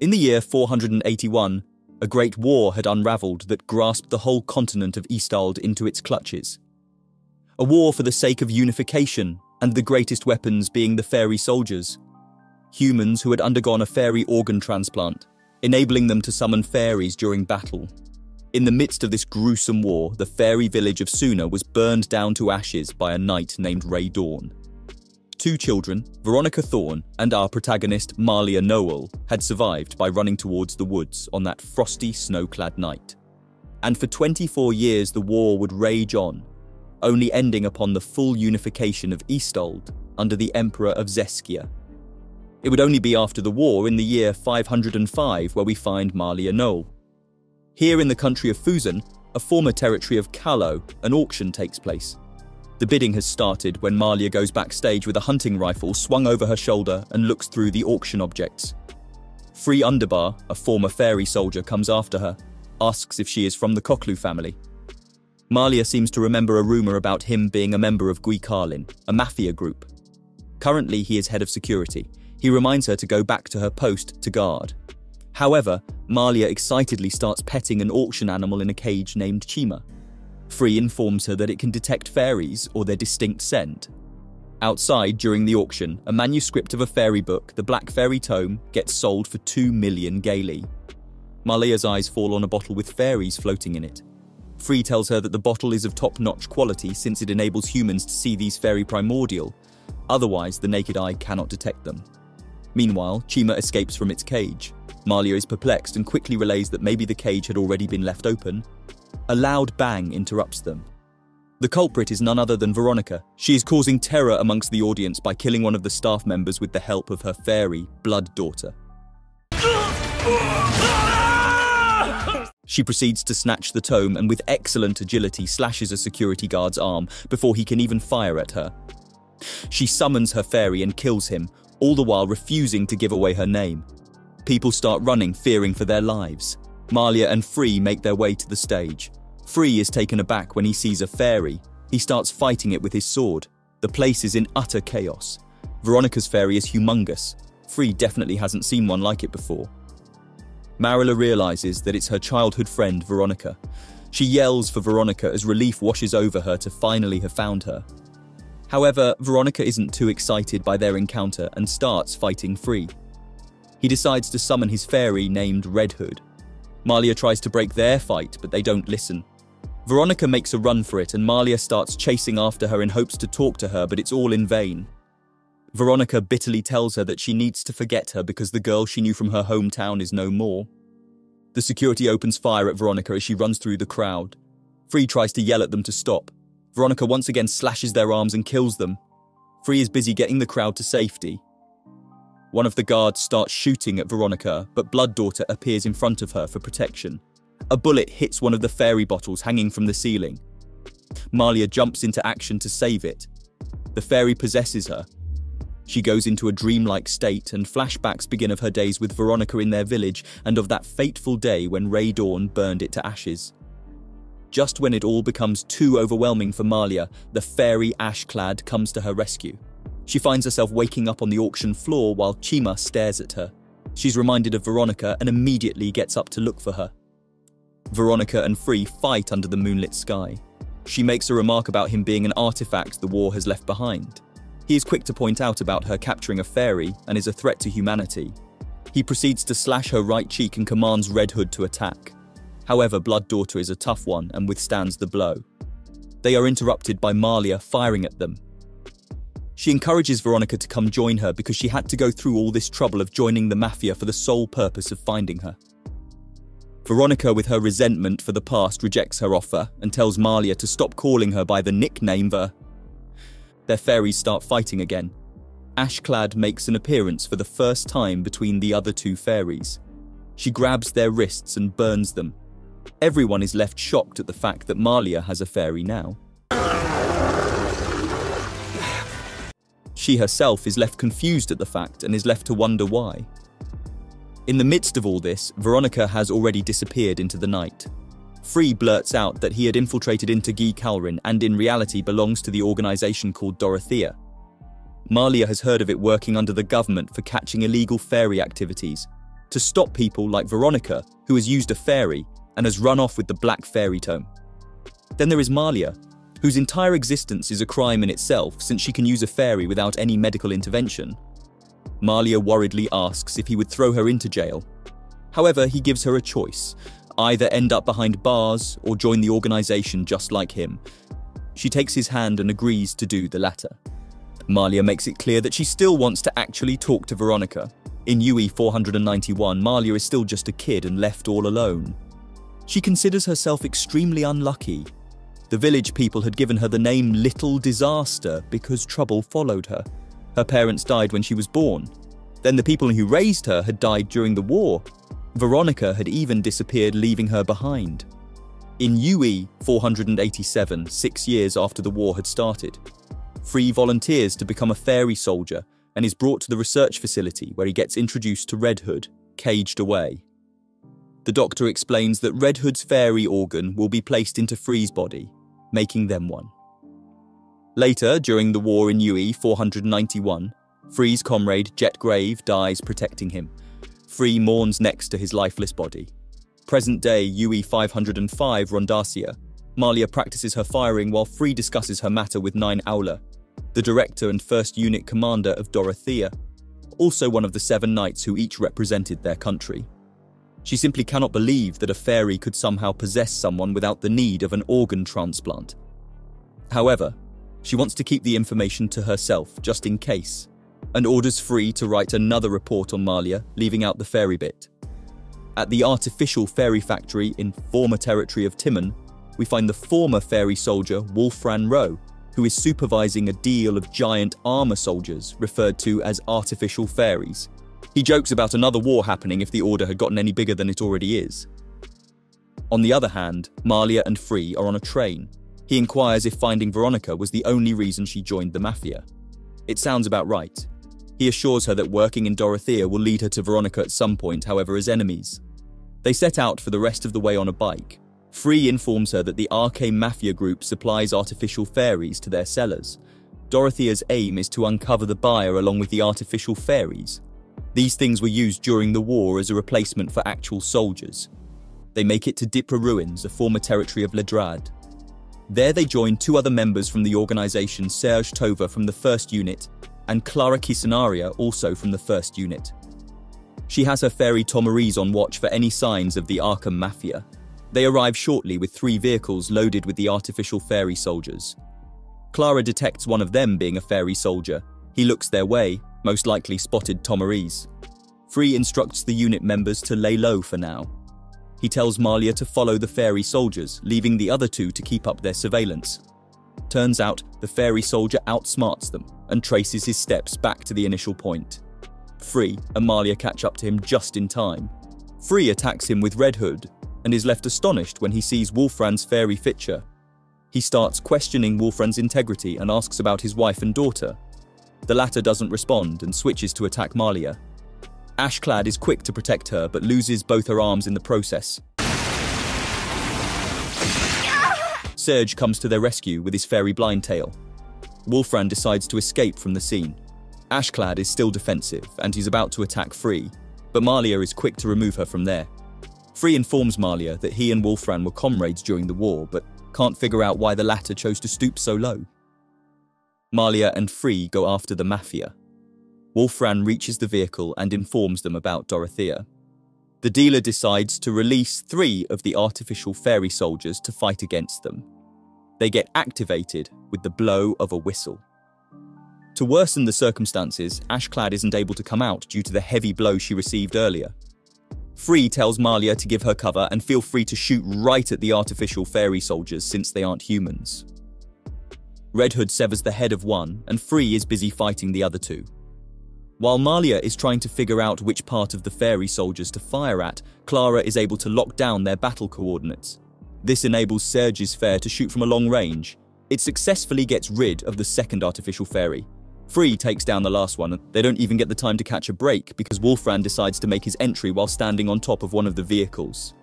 In the year 481, a great war had unravelled that grasped the whole continent of Eastald into its clutches. A war for the sake of unification, and the greatest weapons being the fairy soldiers. Humans who had undergone a fairy organ transplant, enabling them to summon fairies during battle. In the midst of this gruesome war, the fairy village of Suna was burned down to ashes by a knight named Ray Dawn. Two children, Veronica Thorne and our protagonist Marlia Noel, had survived by running towards the woods on that frosty, snow clad night. And for 24 years, the war would rage on, only ending upon the full unification of Eastald under the Emperor of Zeskia. It would only be after the war in the year 505 where we find Marlia Noel. Here in the country of Fusen, a former territory of Kallo, an auction takes place. The bidding has started when Malia goes backstage with a hunting rifle swung over her shoulder and looks through the auction objects. Free Underbar, a former fairy soldier, comes after her, asks if she is from the Koklu family. Malia seems to remember a rumour about him being a member of Gui Carlin, a mafia group. Currently, he is head of security. He reminds her to go back to her post to guard. However, Malia excitedly starts petting an auction animal in a cage named Chima. Free informs her that it can detect fairies or their distinct scent. Outside, during the auction, a manuscript of a fairy book, the Black Fairy Tome, gets sold for 2 million gaeli. Malia's eyes fall on a bottle with fairies floating in it. Free tells her that the bottle is of top notch quality since it enables humans to see these fairy primordial, otherwise, the naked eye cannot detect them. Meanwhile, Chima escapes from its cage. Malia is perplexed and quickly relays that maybe the cage had already been left open, a loud bang interrupts them. The culprit is none other than Veronica. She is causing terror amongst the audience by killing one of the staff members with the help of her fairy, Blood Daughter. She proceeds to snatch the tome and with excellent agility slashes a security guard's arm before he can even fire at her. She summons her fairy and kills him, all the while refusing to give away her name. People start running, fearing for their lives. Malia and Free make their way to the stage. Free is taken aback when he sees a fairy. He starts fighting it with his sword. The place is in utter chaos. Veronica's fairy is humongous. Free definitely hasn't seen one like it before. Marilla realizes that it's her childhood friend, Veronica. She yells for Veronica as relief washes over her to finally have found her. However, Veronica isn't too excited by their encounter and starts fighting Free. He decides to summon his fairy named Red Hood. Malia tries to break their fight, but they don't listen. Veronica makes a run for it, and Malia starts chasing after her in hopes to talk to her, but it's all in vain. Veronica bitterly tells her that she needs to forget her because the girl she knew from her hometown is no more. The security opens fire at Veronica as she runs through the crowd. Free tries to yell at them to stop. Veronica once again slashes their arms and kills them. Free is busy getting the crowd to safety. One of the guards starts shooting at Veronica, but Blood Daughter appears in front of her for protection. A bullet hits one of the fairy bottles hanging from the ceiling. Malia jumps into action to save it. The fairy possesses her. She goes into a dreamlike state, and flashbacks begin of her days with Veronica in their village and of that fateful day when Ray Dawn burned it to ashes. Just when it all becomes too overwhelming for Malia, the fairy Ashclad comes to her rescue. She finds herself waking up on the auction floor while Chima stares at her. She's reminded of Veronica and immediately gets up to look for her. Veronica and Free fight under the moonlit sky. She makes a remark about him being an artifact the war has left behind. He is quick to point out about her capturing a fairy and is a threat to humanity. He proceeds to slash her right cheek and commands Red Hood to attack. However, Blood Daughter is a tough one and withstands the blow. They are interrupted by Malia firing at them, she encourages Veronica to come join her because she had to go through all this trouble of joining the mafia for the sole purpose of finding her. Veronica, with her resentment for the past, rejects her offer and tells Malia to stop calling her by the nickname Ver. Their fairies start fighting again. Ashclad makes an appearance for the first time between the other two fairies. She grabs their wrists and burns them. Everyone is left shocked at the fact that Malia has a fairy now. She herself is left confused at the fact and is left to wonder why. In the midst of all this, Veronica has already disappeared into the night. Free blurts out that he had infiltrated into Gui Carlin and in reality belongs to the organisation called Dorothea. Malia has heard of it working under the government for catching illegal fairy activities. to stop people like Veronica, who has used a fairy and has run off with the black fairy tome. Then there is Malia, whose entire existence is a crime in itself since she can use a fairy without any medical intervention. Malia worriedly asks if he would throw her into jail. However, he gives her a choice either end up behind bars or join the organization just like him. She takes his hand and agrees to do the latter. Malia makes it clear that she still wants to actually talk to Veronica. In UE 491, Malia is still just a kid and left all alone. She considers herself extremely unlucky. The village people had given her the name Little Disaster because trouble followed her. Her parents died when she was born. Then the people who raised her had died during the war. Veronica had even disappeared, leaving her behind. In UE 487, six years after the war had started, Free volunteers to become a fairy soldier and is brought to the research facility where he gets introduced to Red Hood, caged away. The doctor explains that Red Hood's fairy organ will be placed into Free's body, making them one. Later, during the war in UE 491, Free's comrade Jet Grave dies protecting him. Free mourns next to his lifeless body. Present day UE 505 Rondacia, Malia practices her firing while Free discusses her matter with Nine Aula, the director and first unit commander of Dorothea, also one of the seven knights who each represented their country. She simply cannot believe that a fairy could somehow possess someone without the need of an organ transplant. However, she wants to keep the information to herself just in case, and orders Free to write another report on Malia, leaving out the fairy bit. At the artificial fairy factory in former territory of Timon, we find the former fairy soldier Wolfran Rowe, who is supervising a deal of giant armor soldiers referred to as artificial fairies. He jokes about another war happening if the order had gotten any bigger than it already is. On the other hand, Malia and Free are on a train. He inquires if finding Veronica was the only reason she joined the Mafia. It sounds about right. He assures her that working in Dorothea will lead her to Veronica at some point, however, as enemies. They set out for the rest of the way on a bike, Free informs her that the RK Mafia group supplies artificial fairies to their sellers. Dorothea's aim is to uncover the buyer along with the artificial fairies. These things were used during the war as a replacement for actual soldiers. They make it to Dipra Ruins, a former territory of Ladrad. There they join two other members from the organization Serge Tova from the 1st Unit and Clara Kisenaria also from the 1st Unit. She has her fairy Tomarise on watch for any signs of the Arkham Mafia. They arrive shortly with three vehicles loaded with the artificial fairy soldiers. Clara detects one of them being a fairy soldier. He looks their way, most likely spotted Tomarise. Free instructs the unit members to lay low for now. He tells Malia to follow the fairy soldiers, leaving the other two to keep up their surveillance. Turns out the fairy soldier outsmarts them and traces his steps back to the initial point. Free and Malia catch up to him just in time. Free attacks him with Red Hood, and is left astonished when he sees Wolfran's fairy Fitcher. He starts questioning Wolfran's integrity and asks about his wife and daughter. The latter doesn't respond and switches to attack Malia. Ashclad is quick to protect her but loses both her arms in the process. Serge comes to their rescue with his fairy blind tail. Wolfran decides to escape from the scene. Ashclad is still defensive and he's about to attack Free, but Malia is quick to remove her from there. Free informs Malia that he and Wolfran were comrades during the war, but can't figure out why the latter chose to stoop so low. Malia and Free go after the Mafia. Wolfran reaches the vehicle and informs them about Dorothea. The dealer decides to release three of the artificial fairy soldiers to fight against them. They get activated with the blow of a whistle. To worsen the circumstances, Ashclad isn't able to come out due to the heavy blow she received earlier. Free tells Malia to give her cover and feel free to shoot right at the artificial fairy soldiers since they aren't humans. Red Hood severs the head of one, and Free is busy fighting the other two. While Malia is trying to figure out which part of the fairy soldiers to fire at, Clara is able to lock down their battle coordinates. This enables Serge's fair to shoot from a long range. It successfully gets rid of the second artificial fairy, Free takes down the last one, and they don't even get the time to catch a break because Wolfran decides to make his entry while standing on top of one of the vehicles.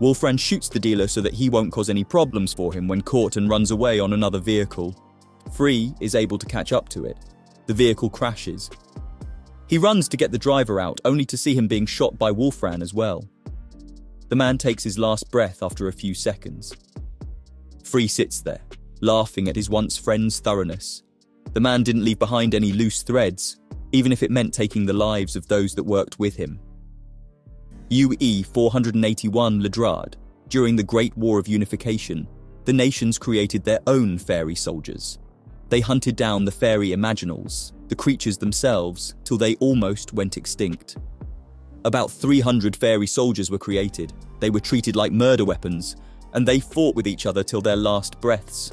Wolfran shoots the dealer so that he won't cause any problems for him when caught and runs away on another vehicle. Free is able to catch up to it. The vehicle crashes. He runs to get the driver out, only to see him being shot by Wolfran as well. The man takes his last breath after a few seconds. Free sits there, laughing at his once friend's thoroughness. The man didn't leave behind any loose threads, even if it meant taking the lives of those that worked with him. UE 481 Ledrad, during the Great War of Unification, the nations created their own fairy soldiers. They hunted down the fairy imaginals, the creatures themselves, till they almost went extinct. About 300 fairy soldiers were created. They were treated like murder weapons, and they fought with each other till their last breaths.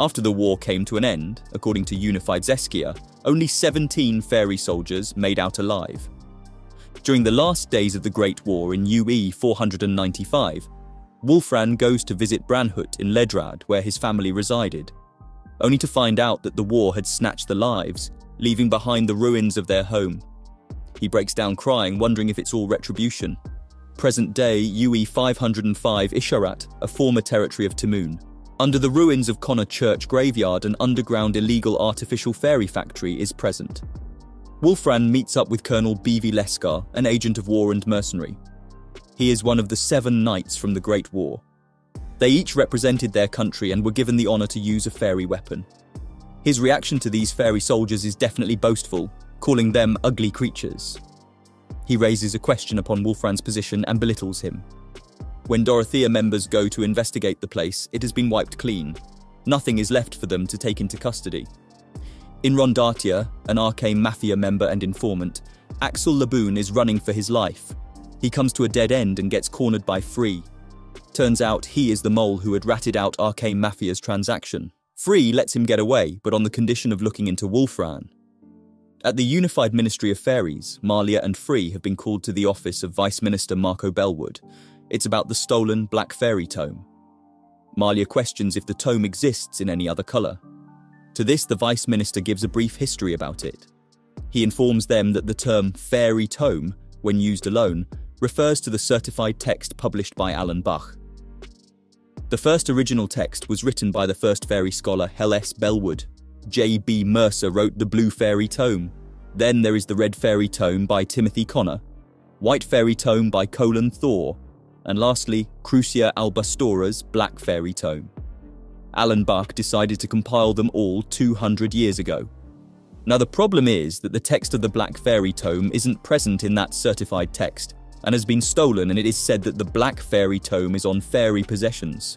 After the war came to an end, according to Unified Zeskia, only 17 fairy soldiers made out alive. During the last days of the Great War in UE 495, Wolfran goes to visit Branhut in Ledrad, where his family resided only to find out that the war had snatched the lives, leaving behind the ruins of their home. He breaks down crying, wondering if it's all retribution. Present day UE 505 Isharat, a former territory of Timoon. Under the ruins of Connor Church graveyard, an underground illegal artificial fairy factory is present. Wolfran meets up with Colonel Bevi Leskar, an agent of war and mercenary. He is one of the seven knights from the Great War. They each represented their country and were given the honour to use a fairy weapon. His reaction to these fairy soldiers is definitely boastful, calling them ugly creatures. He raises a question upon Wolfran's position and belittles him. When Dorothea members go to investigate the place, it has been wiped clean. Nothing is left for them to take into custody. In Rondatia, an arcane mafia member and informant, Axel Laboon is running for his life. He comes to a dead end and gets cornered by Free, Turns out he is the mole who had ratted out Arcane Mafia's transaction. Free lets him get away, but on the condition of looking into Wolfran. At the Unified Ministry of Fairies, Malia and Free have been called to the office of Vice Minister Marco Bellwood. It's about the stolen Black Fairy Tome. Malia questions if the tome exists in any other colour. To this, the Vice Minister gives a brief history about it. He informs them that the term Fairy Tome, when used alone, refers to the certified text published by Alan Bach. The first original text was written by the first fairy scholar Hel S. Bellwood. J. B. Mercer wrote the Blue Fairy Tome. Then there is the Red Fairy Tome by Timothy Connor, White Fairy Tome by Colin Thor, and lastly, Crucia Albastora's Black Fairy Tome. Alan Buck decided to compile them all 200 years ago. Now, the problem is that the text of the Black Fairy Tome isn't present in that certified text, and has been stolen, and it is said that the Black Fairy Tome is on fairy possessions.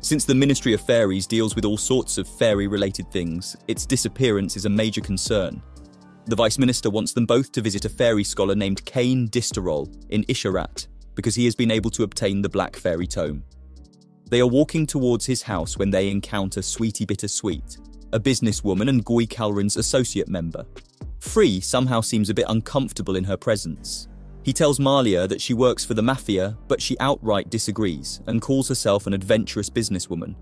Since the Ministry of Fairies deals with all sorts of fairy related things, its disappearance is a major concern. The Vice Minister wants them both to visit a fairy scholar named Kane Disterol in Isharat, because he has been able to obtain the Black Fairy Tome. They are walking towards his house when they encounter Sweetie Bittersweet, a businesswoman and Gui Carlin's associate member. Free somehow seems a bit uncomfortable in her presence, he tells Malia that she works for the mafia, but she outright disagrees and calls herself an adventurous businesswoman.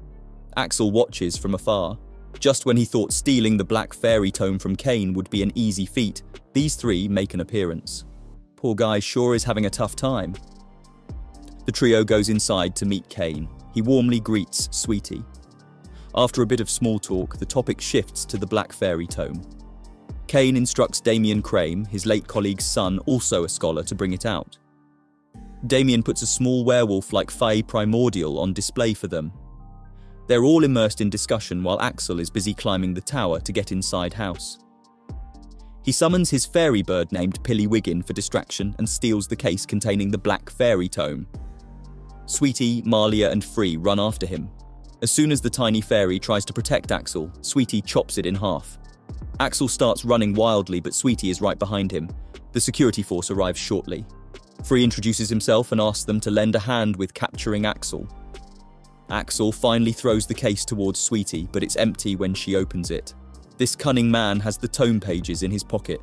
Axel watches from afar. Just when he thought stealing the Black Fairy Tome from Kane would be an easy feat, these three make an appearance. Poor guy sure is having a tough time. The trio goes inside to meet Kane. He warmly greets Sweetie. After a bit of small talk, the topic shifts to the Black Fairy Tome. Kane instructs Damien Crane, his late colleague's son, also a scholar, to bring it out. Damien puts a small werewolf like Fae Primordial on display for them. They're all immersed in discussion while Axel is busy climbing the tower to get inside house. He summons his fairy bird named Pillywiggin for distraction and steals the case containing the Black Fairy Tome. Sweetie, Malia, and Free run after him. As soon as the tiny fairy tries to protect Axel, Sweetie chops it in half. Axel starts running wildly, but Sweetie is right behind him. The security force arrives shortly. Free introduces himself and asks them to lend a hand with capturing Axel. Axel finally throws the case towards Sweetie, but it's empty when she opens it. This cunning man has the tome pages in his pocket.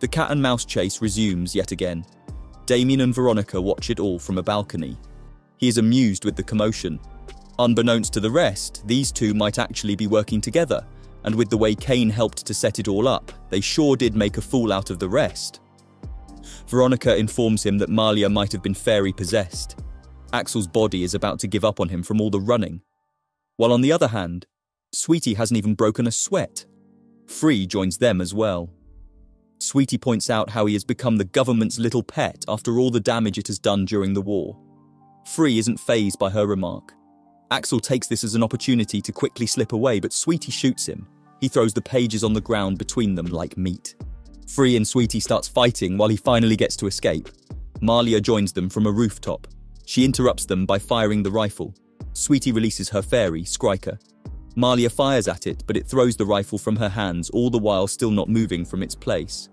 The cat and mouse chase resumes yet again. Damien and Veronica watch it all from a balcony. He is amused with the commotion. Unbeknownst to the rest, these two might actually be working together, and with the way Kane helped to set it all up, they sure did make a fool out of the rest. Veronica informs him that Malia might have been fairy possessed. Axel's body is about to give up on him from all the running. While on the other hand, Sweetie hasn't even broken a sweat. Free joins them as well. Sweetie points out how he has become the government's little pet after all the damage it has done during the war. Free isn't phased by her remark. Axel takes this as an opportunity to quickly slip away, but Sweetie shoots him. He throws the pages on the ground between them like meat. Free and Sweetie starts fighting while he finally gets to escape. Malia joins them from a rooftop. She interrupts them by firing the rifle. Sweetie releases her fairy, Skriker. Malia fires at it, but it throws the rifle from her hands, all the while still not moving from its place.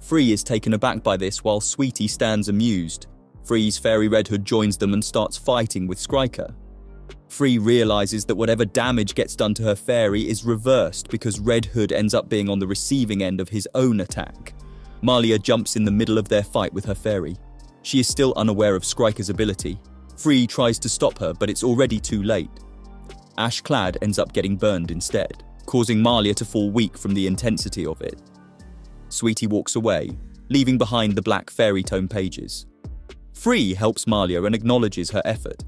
Free is taken aback by this while Sweetie stands amused. Free's Fairy Red Hood joins them and starts fighting with Skriker. Free realizes that whatever damage gets done to her fairy is reversed because Red Hood ends up being on the receiving end of his own attack. Malia jumps in the middle of their fight with her fairy. She is still unaware of Skriker's ability. Free tries to stop her, but it's already too late. Ash Clad ends up getting burned instead, causing Malia to fall weak from the intensity of it. Sweetie walks away, leaving behind the black fairy tome pages. Free helps Malia and acknowledges her effort.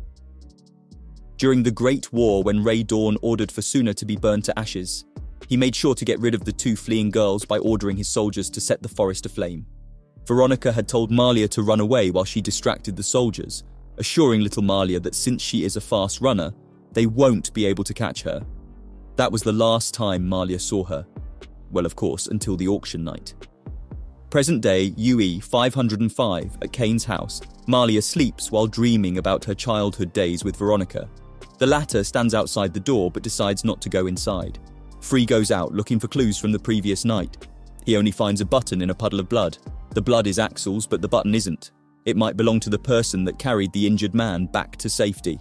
During the Great War, when Ray Dawn ordered Fasuna to be burned to ashes, he made sure to get rid of the two fleeing girls by ordering his soldiers to set the forest aflame. Veronica had told Malia to run away while she distracted the soldiers, assuring little Malia that since she is a fast runner, they won't be able to catch her. That was the last time Malia saw her. Well, of course, until the auction night. Present day UE 505 at Kane's house, Malia sleeps while dreaming about her childhood days with Veronica. The latter stands outside the door but decides not to go inside. Free goes out looking for clues from the previous night. He only finds a button in a puddle of blood. The blood is Axel's, but the button isn't. It might belong to the person that carried the injured man back to safety.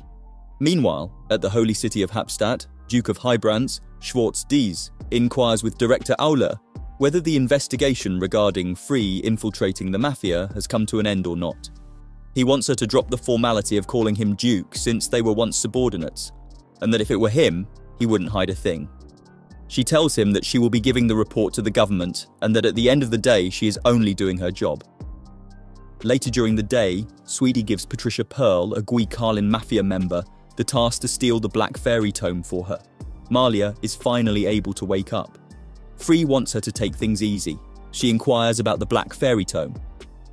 Meanwhile, at the holy city of Hapstadt, Duke of Heibrands, Schwartz Dies, inquires with Director Auler whether the investigation regarding Free infiltrating the mafia has come to an end or not. He wants her to drop the formality of calling him Duke since they were once subordinates, and that if it were him, he wouldn't hide a thing. She tells him that she will be giving the report to the government and that at the end of the day, she is only doing her job. Later during the day, Sweetie gives Patricia Pearl, a Gui Carlin mafia member, the task to steal the Black Fairy Tome for her. Malia is finally able to wake up. Free wants her to take things easy. She inquires about the Black Fairy Tome.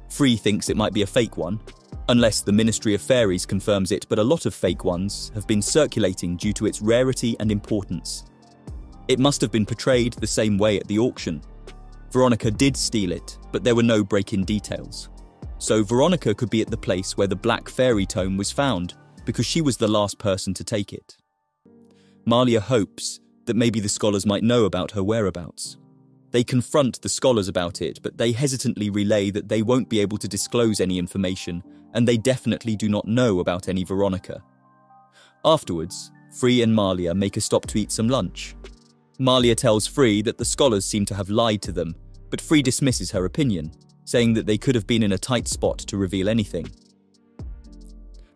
Free thinks it might be a fake one, unless the Ministry of Fairies confirms it, but a lot of fake ones have been circulating due to its rarity and importance. It must have been portrayed the same way at the auction. Veronica did steal it, but there were no break in details. So Veronica could be at the place where the Black Fairy Tome was found, because she was the last person to take it. Malia hopes that maybe the scholars might know about her whereabouts. They confront the scholars about it, but they hesitantly relay that they won't be able to disclose any information, and they definitely do not know about any Veronica. Afterwards, Free and Malia make a stop to eat some lunch. Malia tells Free that the scholars seem to have lied to them, but Free dismisses her opinion, saying that they could have been in a tight spot to reveal anything.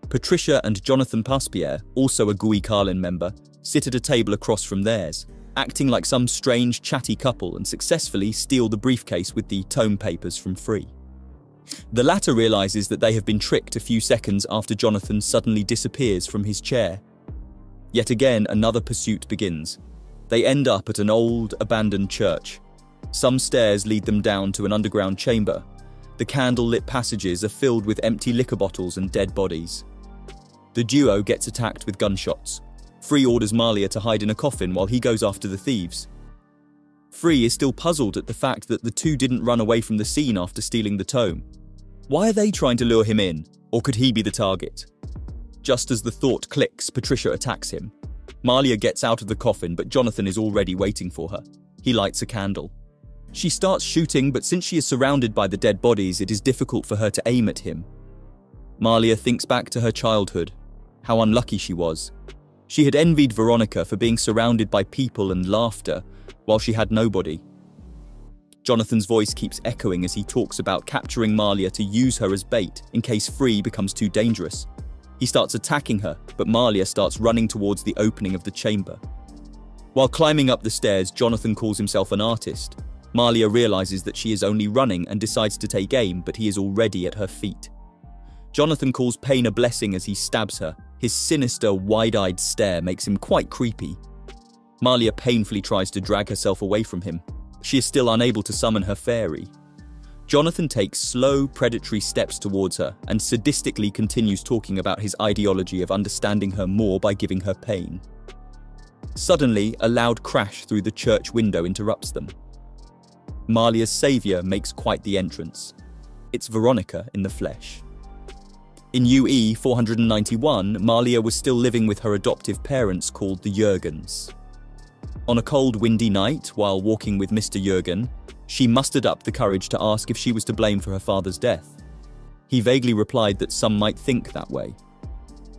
Patricia and Jonathan Paspierre, also a Gui Carlin member, sit at a table across from theirs, acting like some strange chatty couple and successfully steal the briefcase with the tome papers from Free. The latter realizes that they have been tricked a few seconds after Jonathan suddenly disappears from his chair. Yet again, another pursuit begins. They end up at an old, abandoned church. Some stairs lead them down to an underground chamber. The candle lit passages are filled with empty liquor bottles and dead bodies. The duo gets attacked with gunshots. Free orders Malia to hide in a coffin while he goes after the thieves. Free is still puzzled at the fact that the two didn't run away from the scene after stealing the tome. Why are they trying to lure him in, or could he be the target? Just as the thought clicks, Patricia attacks him. Malia gets out of the coffin, but Jonathan is already waiting for her. He lights a candle. She starts shooting, but since she is surrounded by the dead bodies, it is difficult for her to aim at him. Malia thinks back to her childhood how unlucky she was. She had envied Veronica for being surrounded by people and laughter, while she had nobody. Jonathan's voice keeps echoing as he talks about capturing Malia to use her as bait in case Free becomes too dangerous. He starts attacking her, but Malia starts running towards the opening of the chamber. While climbing up the stairs, Jonathan calls himself an artist. Malia realizes that she is only running and decides to take aim, but he is already at her feet. Jonathan calls pain a blessing as he stabs her. His sinister, wide eyed stare makes him quite creepy. Malia painfully tries to drag herself away from him. She is still unable to summon her fairy, Jonathan takes slow, predatory steps towards her and sadistically continues talking about his ideology of understanding her more by giving her pain. Suddenly, a loud crash through the church window interrupts them. Malia's saviour makes quite the entrance. It's Veronica in the flesh. In UE 491, Malia was still living with her adoptive parents called the Jurgens. On a cold, windy night, while walking with Mr. Jurgen, she mustered up the courage to ask if she was to blame for her father's death. He vaguely replied that some might think that way.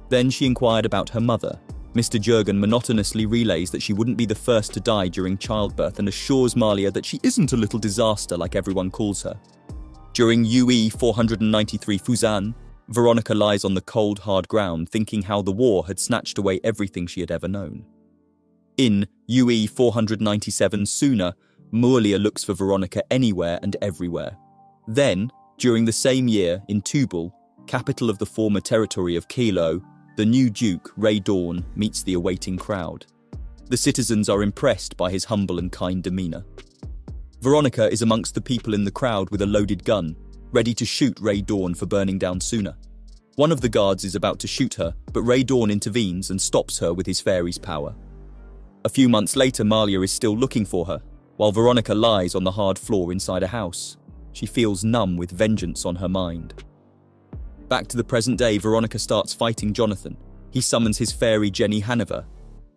Then she inquired about her mother. Mr. Jurgen monotonously relays that she wouldn't be the first to die during childbirth and assures Malia that she isn't a little disaster like everyone calls her. During UE 493 Fusan, Veronica lies on the cold, hard ground thinking how the war had snatched away everything she had ever known. In UE 497 Suna, Malia looks for Veronica anywhere and everywhere. Then, during the same year, in Tubal, capital of the former territory of Kilo, the new Duke, Ray Dawn, meets the awaiting crowd. The citizens are impressed by his humble and kind demeanour. Veronica is amongst the people in the crowd with a loaded gun, ready to shoot Ray Dawn for burning down Suna. One of the guards is about to shoot her, but Ray Dawn intervenes and stops her with his fairy's power. A few months later, Malia is still looking for her, while Veronica lies on the hard floor inside a house. She feels numb with vengeance on her mind. Back to the present day, Veronica starts fighting Jonathan. He summons his fairy Jenny Hanover.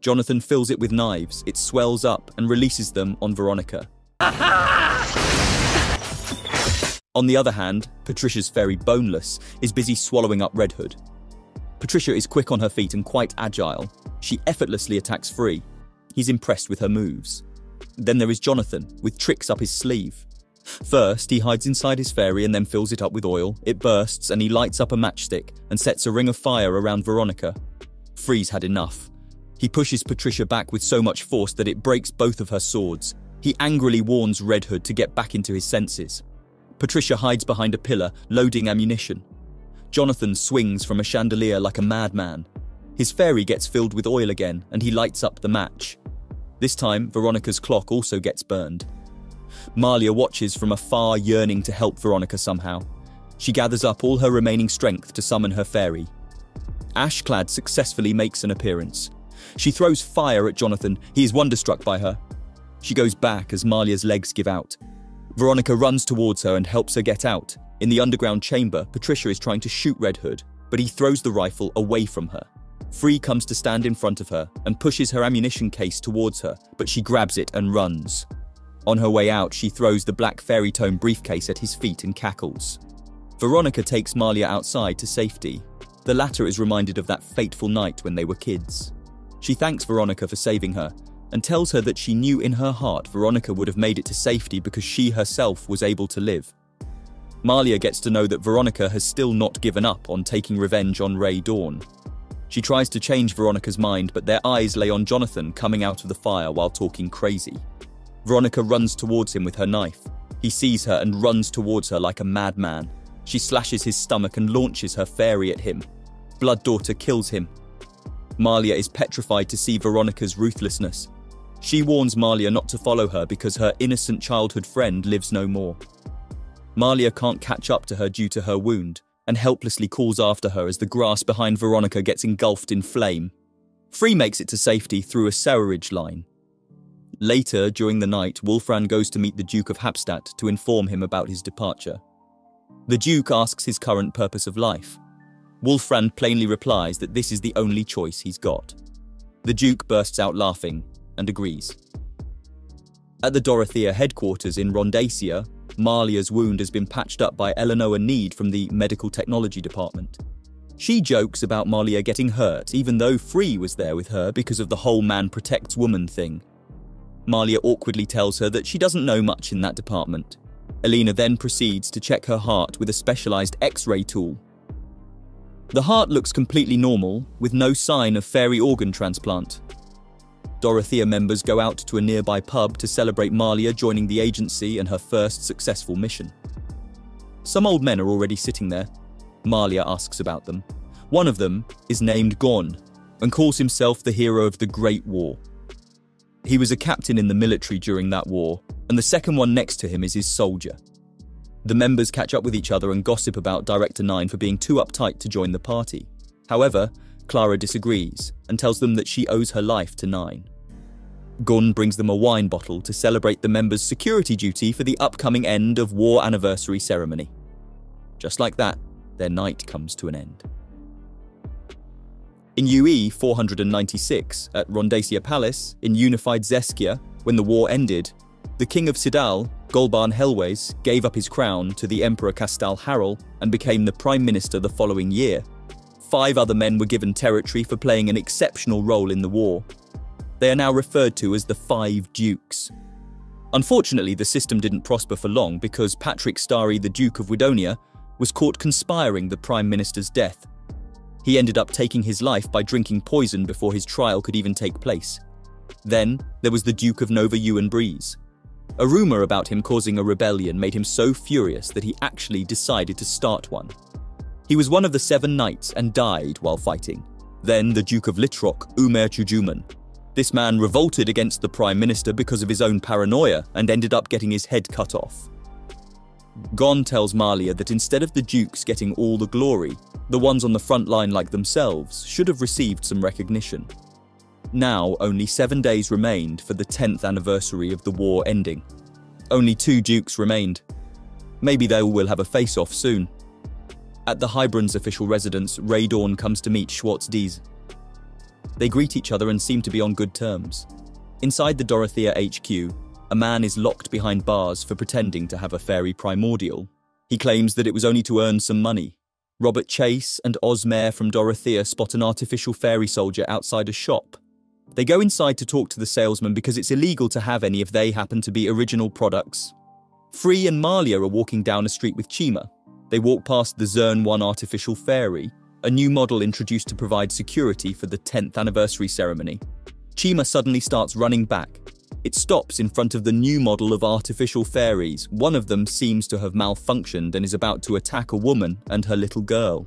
Jonathan fills it with knives, it swells up and releases them on Veronica. on the other hand, Patricia's fairy Boneless is busy swallowing up Red Hood. Patricia is quick on her feet and quite agile. She effortlessly attacks Free. He's impressed with her moves. Then there is Jonathan, with tricks up his sleeve. First, he hides inside his fairy and then fills it up with oil. It bursts and he lights up a matchstick and sets a ring of fire around Veronica. Free's had enough. He pushes Patricia back with so much force that it breaks both of her swords. He angrily warns Red Hood to get back into his senses. Patricia hides behind a pillar, loading ammunition. Jonathan swings from a chandelier like a madman. His fairy gets filled with oil again and he lights up the match. This time, Veronica's clock also gets burned. Malia watches from afar, yearning to help Veronica somehow. She gathers up all her remaining strength to summon her fairy. Ashclad successfully makes an appearance. She throws fire at Jonathan. He is wonderstruck by her. She goes back as Malia's legs give out. Veronica runs towards her and helps her get out. In the underground chamber, Patricia is trying to shoot Red Hood, but he throws the rifle away from her. Free comes to stand in front of her and pushes her ammunition case towards her, but she grabs it and runs. On her way out, she throws the black fairy tome briefcase at his feet and cackles. Veronica takes Malia outside to safety. The latter is reminded of that fateful night when they were kids. She thanks Veronica for saving her and tells her that she knew in her heart Veronica would have made it to safety because she herself was able to live. Malia gets to know that Veronica has still not given up on taking revenge on Ray Dawn. She tries to change Veronica's mind, but their eyes lay on Jonathan coming out of the fire while talking crazy. Veronica runs towards him with her knife. He sees her and runs towards her like a madman. She slashes his stomach and launches her fairy at him. Blood Daughter kills him. Malia is petrified to see Veronica's ruthlessness. She warns Malia not to follow her because her innocent childhood friend lives no more. Malia can't catch up to her due to her wound, and helplessly calls after her as the grass behind Veronica gets engulfed in flame. Free makes it to safety through a sewerage line. Later, during the night, Wolfran goes to meet the Duke of Hapstadt to inform him about his departure. The Duke asks his current purpose of life. Wolfran plainly replies that this is the only choice he's got. The Duke bursts out laughing and agrees. At the Dorothea headquarters in Rondacia, Malia's wound has been patched up by Eleanor Need from the Medical Technology Department. She jokes about Malia getting hurt, even though Free was there with her because of the whole man protects woman thing. Malia awkwardly tells her that she doesn't know much in that department. Elena then proceeds to check her heart with a specialized X-ray tool. The heart looks completely normal, with no sign of fairy organ transplant. Dorothea members go out to a nearby pub to celebrate Malia joining the agency and her first successful mission. Some old men are already sitting there. Malia asks about them. One of them is named Gon and calls himself the hero of the Great War. He was a captain in the military during that war, and the second one next to him is his soldier. The members catch up with each other and gossip about Director 9 for being too uptight to join the party. However, Clara disagrees and tells them that she owes her life to 9. Gunn brings them a wine bottle to celebrate the members' security duty for the upcoming end of war anniversary ceremony. Just like that, their night comes to an end. In UE 496, at Rondasia Palace, in unified Zeskia, when the war ended, the king of Sidal, Golban Helways, gave up his crown to the Emperor Castal Harel and became the prime minister the following year. Five other men were given territory for playing an exceptional role in the war. They are now referred to as the Five Dukes. Unfortunately, the system didn't prosper for long because Patrick Starry, the Duke of Widonia, was caught conspiring the Prime Minister's death. He ended up taking his life by drinking poison before his trial could even take place. Then, there was the Duke of Nova Ewan Breeze. A rumour about him causing a rebellion made him so furious that he actually decided to start one. He was one of the seven knights and died while fighting. Then the Duke of Litrock, Umer Chujuman. This man revolted against the Prime Minister because of his own paranoia and ended up getting his head cut off. Gon tells Malia that instead of the dukes getting all the glory, the ones on the front line like themselves should have received some recognition. Now, only seven days remained for the 10th anniversary of the war ending. Only two dukes remained. Maybe they will have a face-off soon. At the Hybran's official residence, Ray Dawn comes to meet Schwartz Dies. They greet each other and seem to be on good terms. Inside the Dorothea HQ, a man is locked behind bars for pretending to have a fairy primordial. He claims that it was only to earn some money. Robert Chase and Osmare from Dorothea spot an artificial fairy soldier outside a shop. They go inside to talk to the salesman because it's illegal to have any if they happen to be original products. Free and Malia are walking down a street with Chima. They walk past the Zern 1 artificial fairy, a new model introduced to provide security for the 10th anniversary ceremony. Chima suddenly starts running back, it stops in front of the new model of artificial fairies. One of them seems to have malfunctioned and is about to attack a woman and her little girl.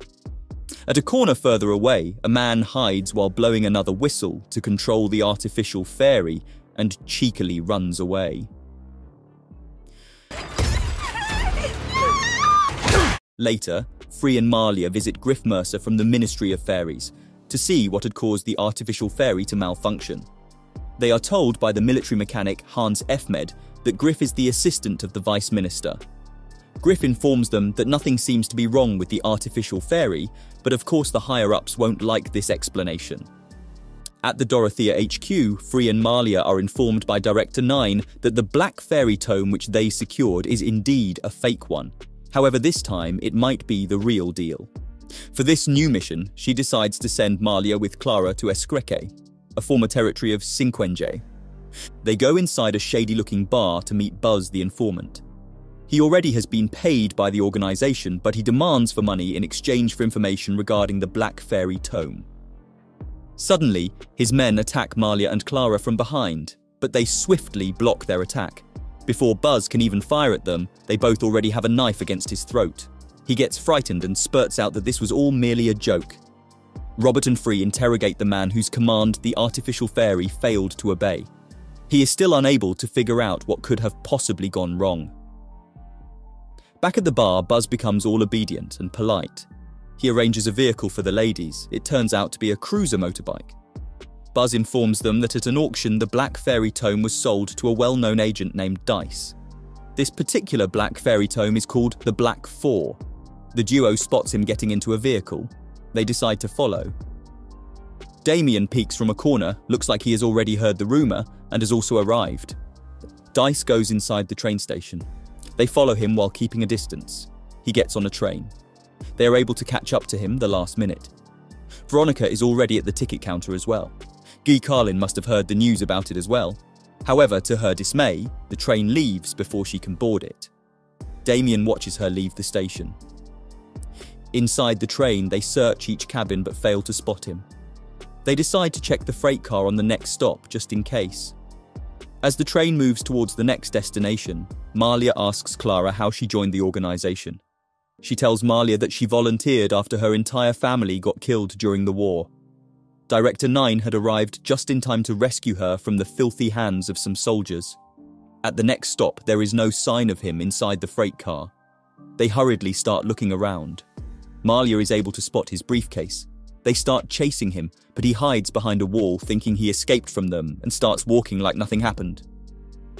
At a corner further away, a man hides while blowing another whistle to control the artificial fairy and cheekily runs away. Later, Free and Malia visit Griff Mercer from the Ministry of Fairies to see what had caused the artificial fairy to malfunction. They are told by the military mechanic Hans Efmed that Griff is the assistant of the Vice Minister. Griff informs them that nothing seems to be wrong with the artificial fairy, but of course the higher ups won't like this explanation. At the Dorothea HQ, Free and Malia are informed by Director 9 that the black fairy tome which they secured is indeed a fake one. However, this time it might be the real deal. For this new mission, she decides to send Malia with Clara to Escreque, a former territory of Cinquenge. They go inside a shady looking bar to meet Buzz the informant. He already has been paid by the organisation, but he demands for money in exchange for information regarding the Black Fairy Tome. Suddenly, his men attack Malia and Clara from behind, but they swiftly block their attack. Before Buzz can even fire at them, they both already have a knife against his throat. He gets frightened and spurts out that this was all merely a joke, Robert and Free interrogate the man whose command the artificial fairy failed to obey. He is still unable to figure out what could have possibly gone wrong. Back at the bar, Buzz becomes all obedient and polite. He arranges a vehicle for the ladies. It turns out to be a cruiser motorbike. Buzz informs them that at an auction, the Black Fairy Tome was sold to a well known agent named Dice. This particular Black Fairy Tome is called the Black Four. The duo spots him getting into a vehicle, they decide to follow. Damien peeks from a corner, looks like he has already heard the rumour and has also arrived. Dice goes inside the train station. They follow him while keeping a distance. He gets on a train. They are able to catch up to him the last minute. Veronica is already at the ticket counter as well. Gui Carlin must have heard the news about it as well. However, to her dismay, the train leaves before she can board it. Damien watches her leave the station. Inside the train, they search each cabin but fail to spot him. They decide to check the freight car on the next stop just in case. As the train moves towards the next destination, Malia asks Clara how she joined the organisation. She tells Malia that she volunteered after her entire family got killed during the war. Director 9 had arrived just in time to rescue her from the filthy hands of some soldiers. At the next stop, there is no sign of him inside the freight car. They hurriedly start looking around. Malia is able to spot his briefcase. They start chasing him, but he hides behind a wall thinking he escaped from them and starts walking like nothing happened.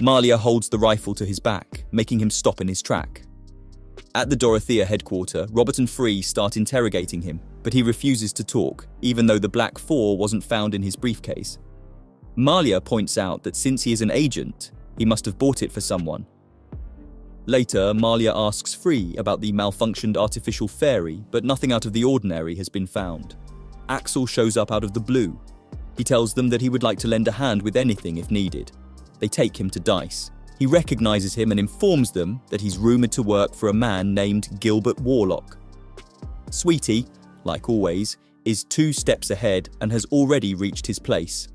Malia holds the rifle to his back, making him stop in his track. At the Dorothea headquarters, Robert and Free start interrogating him, but he refuses to talk, even though the Black Four wasn't found in his briefcase. Malia points out that since he is an agent, he must have bought it for someone. Later, Malia asks Free about the malfunctioned artificial fairy, but nothing out of the ordinary has been found. Axel shows up out of the blue. He tells them that he would like to lend a hand with anything if needed. They take him to Dice. He recognizes him and informs them that he's rumored to work for a man named Gilbert Warlock. Sweetie, like always, is two steps ahead and has already reached his place.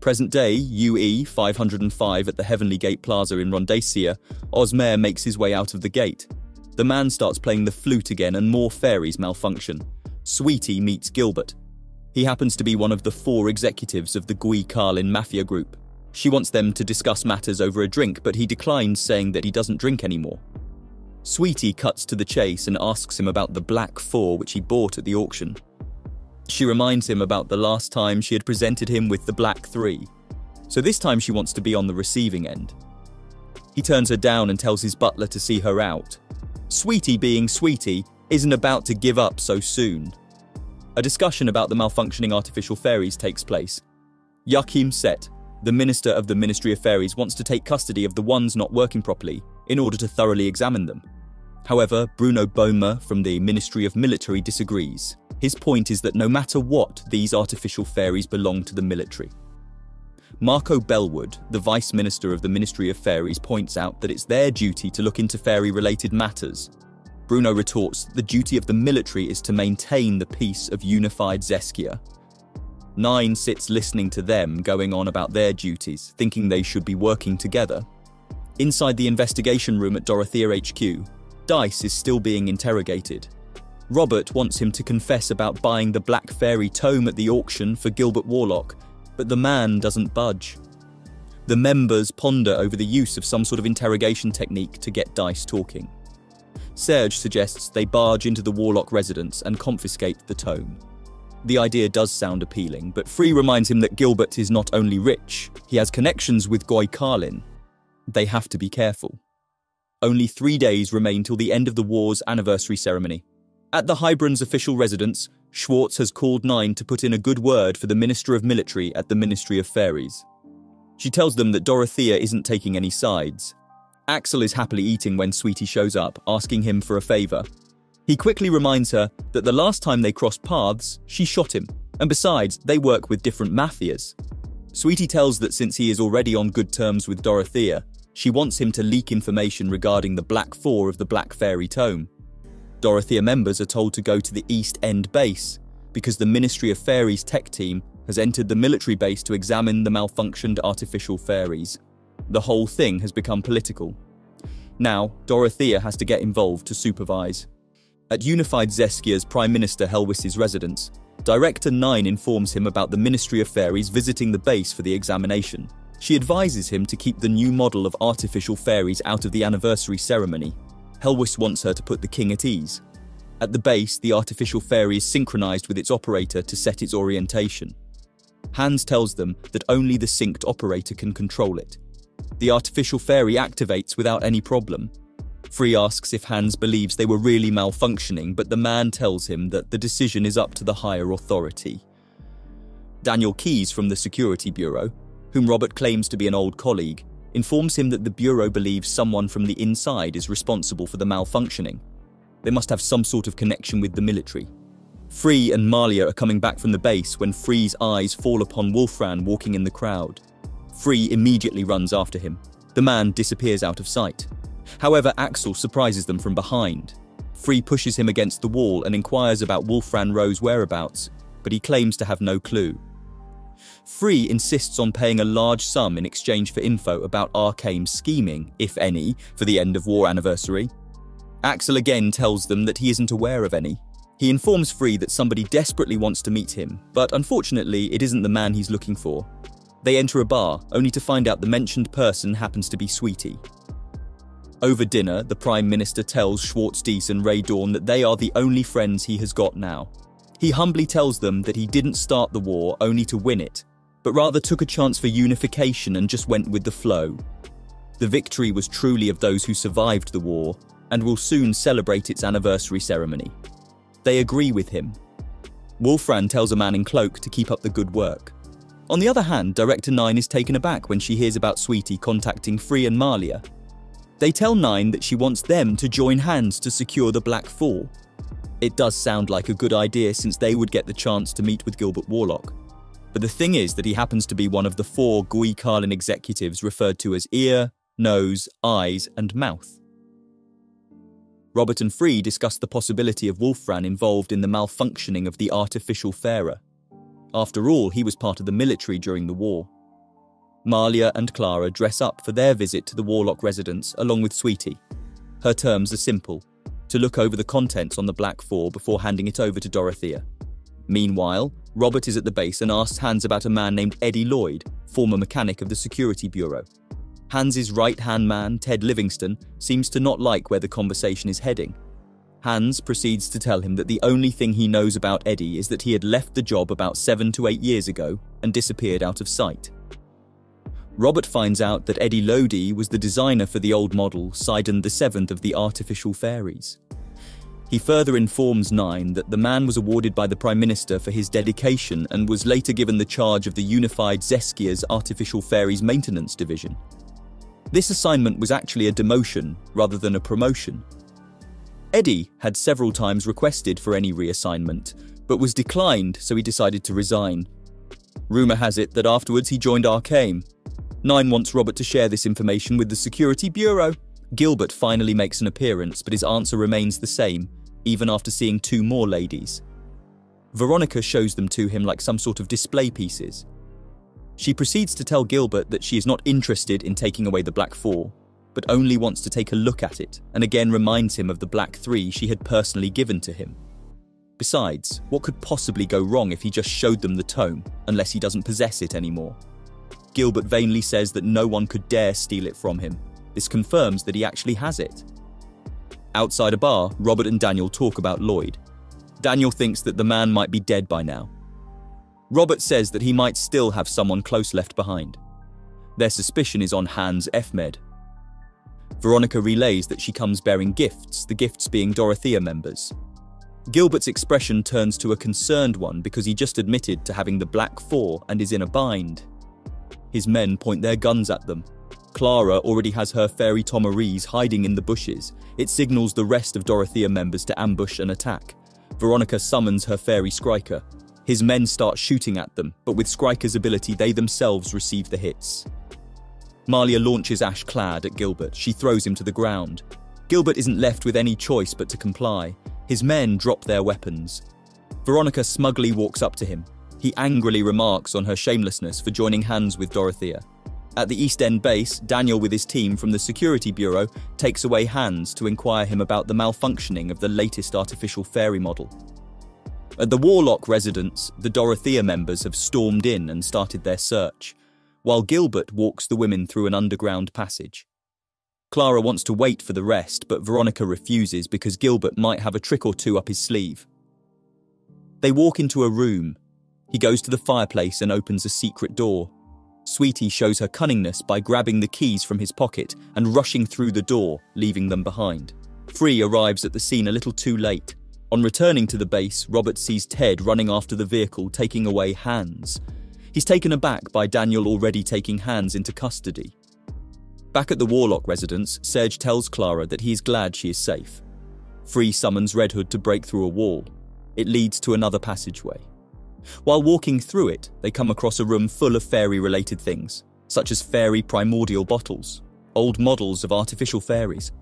Present day UE 505 at the Heavenly Gate Plaza in Rondacia, Osmer makes his way out of the gate. The man starts playing the flute again and more fairies malfunction. Sweetie meets Gilbert. He happens to be one of the four executives of the Gui Carlin Mafia Group. She wants them to discuss matters over a drink, but he declines, saying that he doesn't drink anymore. Sweetie cuts to the chase and asks him about the Black Four which he bought at the auction. She reminds him about the last time she had presented him with the Black Three, so this time she wants to be on the receiving end. He turns her down and tells his butler to see her out. Sweetie, being Sweetie, isn't about to give up so soon. A discussion about the malfunctioning artificial fairies takes place. Yakim Set, the Minister of the Ministry of Fairies wants to take custody of the ones not working properly in order to thoroughly examine them. However, Bruno Boehmer from the Ministry of Military disagrees. His point is that no matter what, these artificial fairies belong to the military. Marco Bellwood, the Vice Minister of the Ministry of Fairies, points out that it's their duty to look into fairy related matters. Bruno retorts that the duty of the military is to maintain the peace of unified Zeskia Nine sits listening to them going on about their duties, thinking they should be working together. Inside the investigation room at Dorothea HQ, Dice is still being interrogated. Robert wants him to confess about buying the Black Fairy tome at the auction for Gilbert Warlock, but the man doesn't budge. The members ponder over the use of some sort of interrogation technique to get Dice talking. Serge suggests they barge into the Warlock residence and confiscate the tome. The idea does sound appealing, but Free reminds him that Gilbert is not only rich, he has connections with Gui Carlin. They have to be careful. Only three days remain till the end of the war's anniversary ceremony. At the Hybran's official residence, Schwartz has called Nine to put in a good word for the Minister of Military at the Ministry of Fairies. She tells them that Dorothea isn't taking any sides. Axel is happily eating when Sweetie shows up, asking him for a favour, he quickly reminds her that the last time they crossed paths, she shot him, and besides, they work with different mafias. Sweetie tells that since he is already on good terms with Dorothea, she wants him to leak information regarding the Black Four of the Black Fairy Tome. Dorothea members are told to go to the East End base because the Ministry of Fairies tech team has entered the military base to examine the malfunctioned artificial fairies. The whole thing has become political. Now, Dorothea has to get involved to supervise. At Unified Zeskia's Prime Minister Helwis's residence, Director 9 informs him about the Ministry of Fairies visiting the base for the examination. She advises him to keep the new model of artificial fairies out of the anniversary ceremony. Helwis wants her to put the king at ease. At the base, the artificial fairy is synchronized with its operator to set its orientation. Hans tells them that only the synced operator can control it. The artificial fairy activates without any problem, Free asks if Hans believes they were really malfunctioning, but the man tells him that the decision is up to the higher authority. Daniel Keyes from the Security Bureau, whom Robert claims to be an old colleague, informs him that the Bureau believes someone from the inside is responsible for the malfunctioning. They must have some sort of connection with the military. Free and Malia are coming back from the base when Free's eyes fall upon Wolfran walking in the crowd. Free immediately runs after him. The man disappears out of sight. However, Axel surprises them from behind. Free pushes him against the wall and inquires about Wolfran Rowe's whereabouts, but he claims to have no clue. Free insists on paying a large sum in exchange for info about Arcane's scheming, if any, for the end of war anniversary. Axel again tells them that he isn't aware of any. He informs Free that somebody desperately wants to meet him, but unfortunately, it isn't the man he's looking for. They enter a bar, only to find out the mentioned person happens to be Sweetie. Over dinner, the Prime Minister tells Schwartz Dees and Ray Dawn that they are the only friends he has got now. He humbly tells them that he didn't start the war only to win it, but rather took a chance for unification and just went with the flow. The victory was truly of those who survived the war and will soon celebrate its anniversary ceremony. They agree with him. Wolfran tells a man in cloak to keep up the good work. On the other hand, Director Nine is taken aback when she hears about Sweetie contacting Free and Malia. They tell Nine that she wants them to join hands to secure the Black Four. It does sound like a good idea since they would get the chance to meet with Gilbert Warlock. But the thing is that he happens to be one of the four Gui Carlin executives referred to as ear, nose, eyes, and mouth. Robert and Free discuss the possibility of Wolfran involved in the malfunctioning of the artificial Fairer. After all, he was part of the military during the war. Malia and Clara dress up for their visit to the Warlock residence along with Sweetie. Her terms are simple to look over the contents on the Black Four before handing it over to Dorothea. Meanwhile, Robert is at the base and asks Hans about a man named Eddie Lloyd, former mechanic of the Security Bureau. Hans's right hand man, Ted Livingston, seems to not like where the conversation is heading. Hans proceeds to tell him that the only thing he knows about Eddie is that he had left the job about seven to eight years ago and disappeared out of sight. Robert finds out that Eddie Lloyd was the designer for the old model Sidon VII of the artificial fairies. He further informs Nine that the man was awarded by the Prime Minister for his dedication and was later given the charge of the unified Zeskia's Artificial Fairies Maintenance Division. This assignment was actually a demotion rather than a promotion. Eddie had several times requested for any reassignment, but was declined, so he decided to resign. Rumour has it that afterwards he joined Arcane. Nine wants Robert to share this information with the Security Bureau. Gilbert finally makes an appearance, but his answer remains the same, even after seeing two more ladies. Veronica shows them to him like some sort of display pieces. She proceeds to tell Gilbert that she is not interested in taking away the Black Four, but only wants to take a look at it, and again reminds him of the Black Three she had personally given to him. Besides, what could possibly go wrong if he just showed them the tome, unless he doesn't possess it anymore? Gilbert vainly says that no one could dare steal it from him. This confirms that he actually has it. Outside a bar, Robert and Daniel talk about Lloyd. Daniel thinks that the man might be dead by now, Robert says that he might still have someone close left behind. Their suspicion is on Hans Efmed. Veronica relays that she comes bearing gifts, the gifts being Dorothea members. Gilbert's expression turns to a concerned one because he just admitted to having the Black Four and is in a bind. His men point their guns at them. Clara already has her fairy Tomarese hiding in the bushes. It signals the rest of Dorothea members to ambush and attack. Veronica summons her fairy Skriker, his men start shooting at them, but with Skriker's ability, they themselves receive the hits. Malia launches Ash Clad at Gilbert. She throws him to the ground. Gilbert isn't left with any choice but to comply. His men drop their weapons. Veronica smugly walks up to him. He angrily remarks on her shamelessness for joining hands with Dorothea. At the East End base, Daniel, with his team from the Security Bureau, takes away Hans to inquire him about the malfunctioning of the latest artificial fairy model. At the Warlock residence, the Dorothea members have stormed in and started their search, while Gilbert walks the women through an underground passage. Clara wants to wait for the rest, but Veronica refuses because Gilbert might have a trick or two up his sleeve. They walk into a room. He goes to the fireplace and opens a secret door. Sweetie shows her cunningness by grabbing the keys from his pocket and rushing through the door, leaving them behind. Free arrives at the scene a little too late on returning to the base, Robert sees Ted running after the vehicle, taking away Hans. He's taken aback by Daniel already taking Hans into custody. Back at the Warlock residence, Serge tells Clara that he is glad she is safe. Free summons Red Hood to break through a wall. It leads to another passageway. While walking through it, they come across a room full of fairy related things, such as fairy primordial bottles, old models of artificial fairies.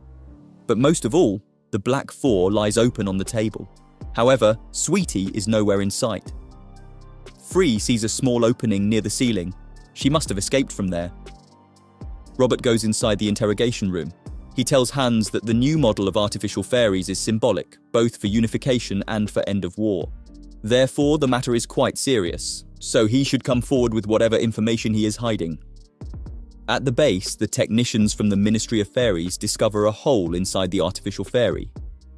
But most of all, the black four lies open on the table. However, Sweetie is nowhere in sight. Free sees a small opening near the ceiling. She must have escaped from there. Robert goes inside the interrogation room. He tells Hans that the new model of artificial fairies is symbolic, both for unification and for end of war. Therefore, the matter is quite serious, so he should come forward with whatever information he is hiding. At the base, the technicians from the Ministry of Fairies discover a hole inside the artificial fairy.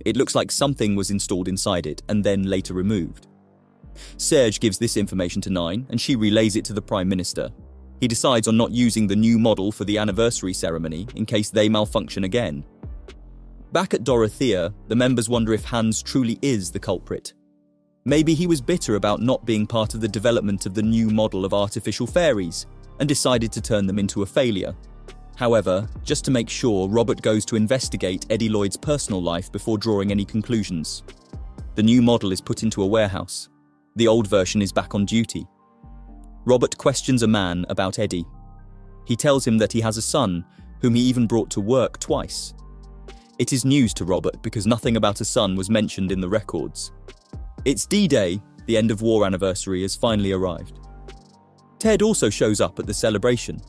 It looks like something was installed inside it and then later removed. Serge gives this information to Nine and she relays it to the Prime Minister. He decides on not using the new model for the anniversary ceremony in case they malfunction again. Back at Dorothea, the members wonder if Hans truly is the culprit. Maybe he was bitter about not being part of the development of the new model of artificial fairies and decided to turn them into a failure. However, just to make sure, Robert goes to investigate Eddie Lloyd's personal life before drawing any conclusions. The new model is put into a warehouse. The old version is back on duty. Robert questions a man about Eddie. He tells him that he has a son, whom he even brought to work twice. It is news to Robert because nothing about a son was mentioned in the records. It's D Day, the end of war anniversary, has finally arrived. Ted also shows up at the celebration.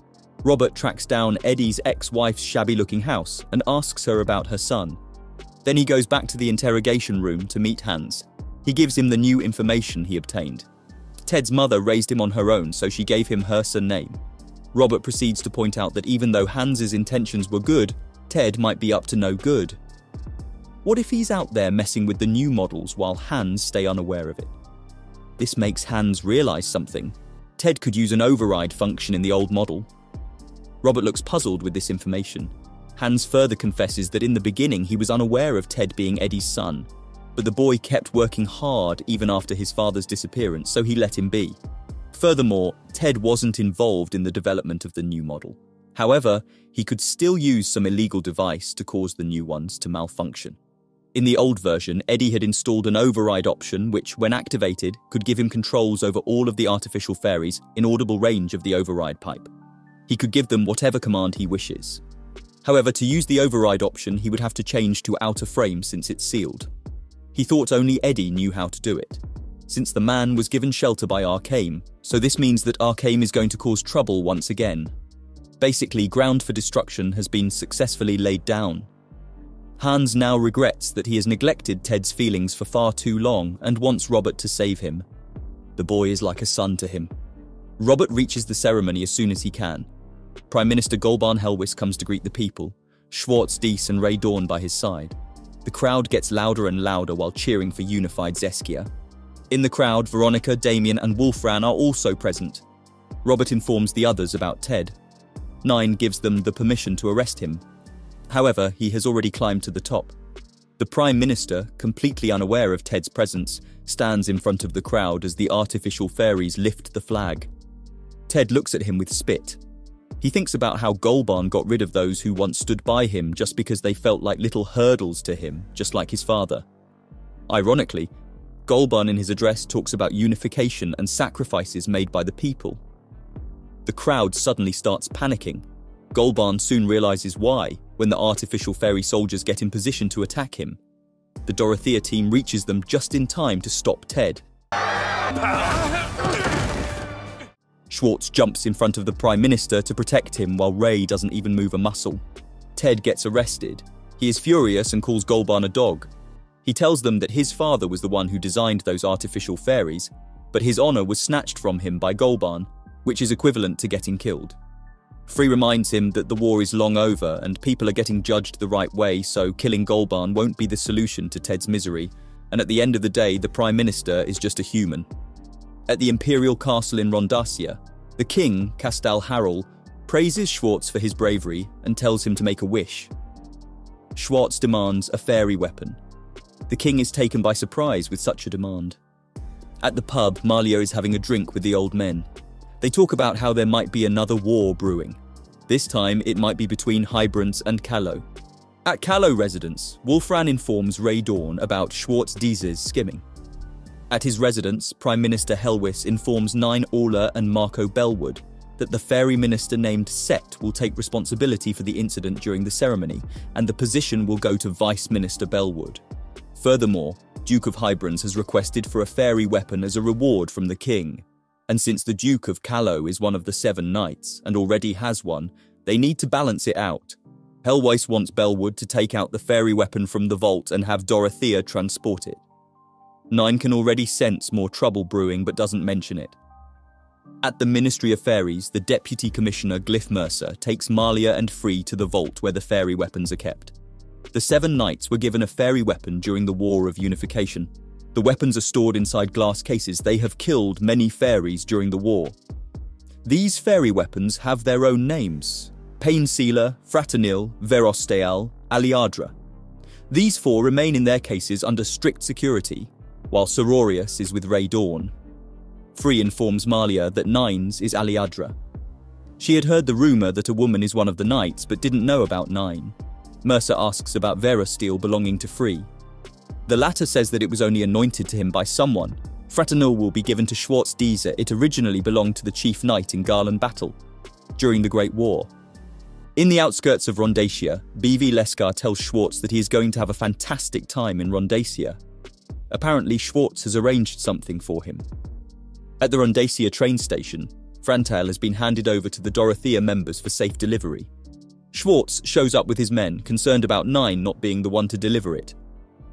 Robert tracks down Eddie's ex wife's shabby looking house and asks her about her son. Then he goes back to the interrogation room to meet Hans. He gives him the new information he obtained. Ted's mother raised him on her own, so she gave him her surname. Robert proceeds to point out that even though Hans's intentions were good, Ted might be up to no good. What if he's out there messing with the new models while Hans stay unaware of it? This makes Hans realise something Ted could use an override function in the old model. Robert looks puzzled with this information. Hans further confesses that in the beginning he was unaware of Ted being Eddie's son, but the boy kept working hard even after his father's disappearance, so he let him be. Furthermore, Ted wasn't involved in the development of the new model. However, he could still use some illegal device to cause the new ones to malfunction. In the old version, Eddie had installed an override option which, when activated, could give him controls over all of the artificial fairies in audible range of the override pipe. He could give them whatever command he wishes. However, to use the override option, he would have to change to outer frame since it's sealed. He thought only Eddie knew how to do it, since the man was given shelter by Arcane, so this means that Arcane is going to cause trouble once again. Basically, ground for destruction has been successfully laid down, Hans now regrets that he has neglected Ted's feelings for far too long and wants Robert to save him. The boy is like a son to him. Robert reaches the ceremony as soon as he can. Prime Minister Golban Helwis comes to greet the people, Schwartz Dees and Ray Dawn by his side. The crowd gets louder and louder while cheering for unified Zeskia. In the crowd, Veronica, Damien, and Wolfran are also present. Robert informs the others about Ted. Nine gives them the permission to arrest him, However, he has already climbed to the top. The Prime Minister, completely unaware of Ted's presence, stands in front of the crowd as the artificial fairies lift the flag. Ted looks at him with spit. He thinks about how Golban got rid of those who once stood by him just because they felt like little hurdles to him, just like his father. Ironically, Golban in his address talks about unification and sacrifices made by the people. The crowd suddenly starts panicking. Golban soon realizes why when the artificial fairy soldiers get in position to attack him. The Dorothea team reaches them just in time to stop Ted. Schwartz jumps in front of the Prime Minister to protect him while Ray doesn't even move a muscle. Ted gets arrested. He is furious and calls Golban a dog. He tells them that his father was the one who designed those artificial fairies, but his honour was snatched from him by Golban, which is equivalent to getting killed. Free reminds him that the war is long over and people are getting judged the right way, so killing Golban won't be the solution to Ted's misery, and at the end of the day, the Prime Minister is just a human. At the Imperial Castle in Rondacia, the King, Castal Harrel, praises Schwartz for his bravery and tells him to make a wish. Schwartz demands a fairy weapon. The King is taken by surprise with such a demand. At the pub, Malia is having a drink with the old men. They talk about how there might be another war brewing. This time, it might be between Hybrants and Callow. At Callow residence, Wolfran informs Ray Dawn about Schwartz Dies's skimming. At his residence, Prime Minister Helwis informs Nine Orla and Marco Bellwood that the fairy minister named Set will take responsibility for the incident during the ceremony, and the position will go to Vice Minister Bellwood. Furthermore, Duke of Hybrands has requested for a fairy weapon as a reward from the king, and since the Duke of Callow is one of the Seven Knights and already has one, they need to balance it out. Helwis wants Bellwood to take out the fairy weapon from the vault and have Dorothea transport it. Nine can already sense more trouble brewing but doesn't mention it. At the Ministry of Fairies, the Deputy Commissioner Glyph Mercer takes Malia and Free to the vault where the fairy weapons are kept. The seven knights were given a fairy weapon during the War of Unification. The weapons are stored inside glass cases. They have killed many fairies during the war. These fairy weapons have their own names Pain Sealer, Fraternil, Verosteal, Aliadra. These four remain in their cases under strict security, while Sororius is with Ray Dawn. Free informs Malia that Nines is Aliadra. She had heard the rumour that a woman is one of the knights, but didn't know about Nine. Mercer asks about Vera steel belonging to Free. The latter says that it was only anointed to him by someone. Fraternil will be given to Schwartz Dieser. It originally belonged to the chief knight in Garland battle during the Great War. In the outskirts of Rondacia, BV Leskar tells Schwartz that he is going to have a fantastic time in Rondacia. Apparently, Schwartz has arranged something for him. At the Rondacia train station, Frantail has been handed over to the Dorothea members for safe delivery. Schwartz shows up with his men, concerned about Nine not being the one to deliver it.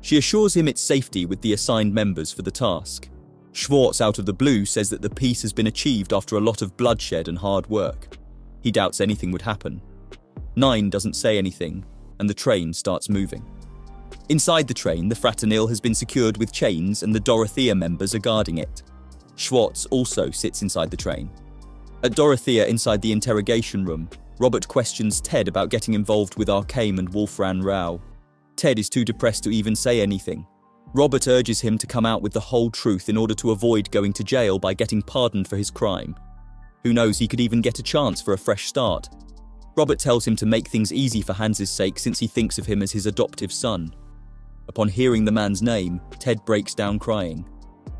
She assures him its safety with the assigned members for the task. Schwartz, out of the blue, says that the peace has been achieved after a lot of bloodshed and hard work. He doubts anything would happen. Nine doesn't say anything, and the train starts moving. Inside the train, the Fraternil has been secured with chains and the Dorothea members are guarding it. Schwartz also sits inside the train. At Dorothea inside the interrogation room, Robert questions Ted about getting involved with Arcane and Wolfran Rao. Ted is too depressed to even say anything. Robert urges him to come out with the whole truth in order to avoid going to jail by getting pardoned for his crime. Who knows, he could even get a chance for a fresh start. Robert tells him to make things easy for Hans's sake since he thinks of him as his adoptive son. Upon hearing the man's name, Ted breaks down crying.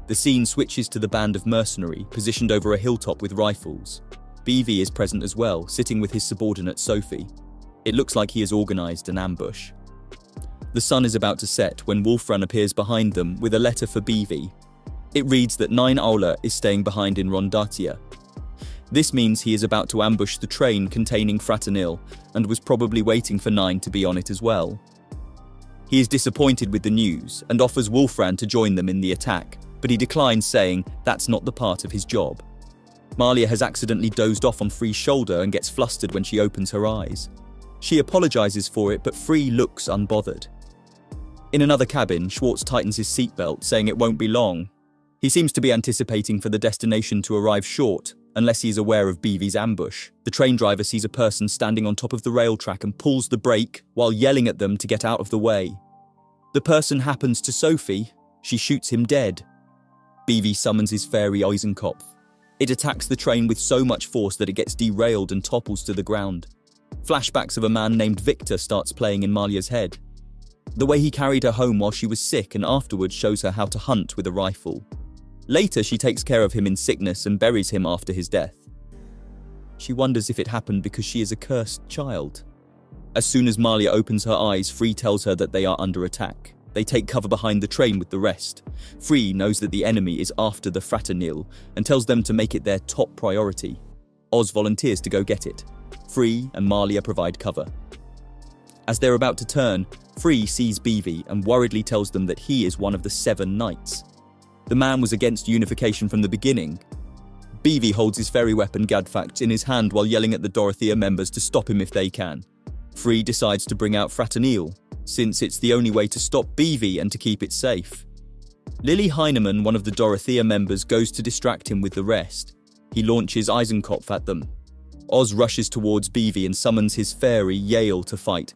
The scene switches to the band of mercenary, positioned over a hilltop with rifles. BV is present as well, sitting with his subordinate Sophie. It looks like he has organised an ambush. The sun is about to set when Wolfran appears behind them with a letter for BV. It reads that Nine Aula is staying behind in Rondacia. This means he is about to ambush the train containing Fraternil and was probably waiting for Nine to be on it as well. He is disappointed with the news and offers Wolfran to join them in the attack, but he declines, saying that's not the part of his job. Malia has accidentally dozed off on Free's shoulder and gets flustered when she opens her eyes. She apologizes for it, but Free looks unbothered. In another cabin, Schwartz tightens his seatbelt, saying it won't be long. He seems to be anticipating for the destination to arrive short, unless he is aware of BV's ambush. The train driver sees a person standing on top of the rail track and pulls the brake while yelling at them to get out of the way. The person happens to Sophie. She shoots him dead. BV summons his fairy Eisenkopf. It attacks the train with so much force that it gets derailed and topples to the ground. Flashbacks of a man named Victor starts playing in Malia's head. The way he carried her home while she was sick and afterwards shows her how to hunt with a rifle. Later, she takes care of him in sickness and buries him after his death. She wonders if it happened because she is a cursed child. As soon as Malia opens her eyes, Free tells her that they are under attack. They take cover behind the train with the rest. Free knows that the enemy is after the Fraternil and tells them to make it their top priority. Oz volunteers to go get it. Free and Malia provide cover. As they're about to turn, Free sees BV and worriedly tells them that he is one of the Seven Knights. The man was against unification from the beginning. BV holds his fairy weapon Gadfax in his hand while yelling at the Dorothea members to stop him if they can. Free decides to bring out Fraternil, since it's the only way to stop BV and to keep it safe. Lily Heinemann, one of the Dorothea members, goes to distract him with the rest. He launches Eisenkopf at them. Oz rushes towards BV and summons his fairy, Yale, to fight.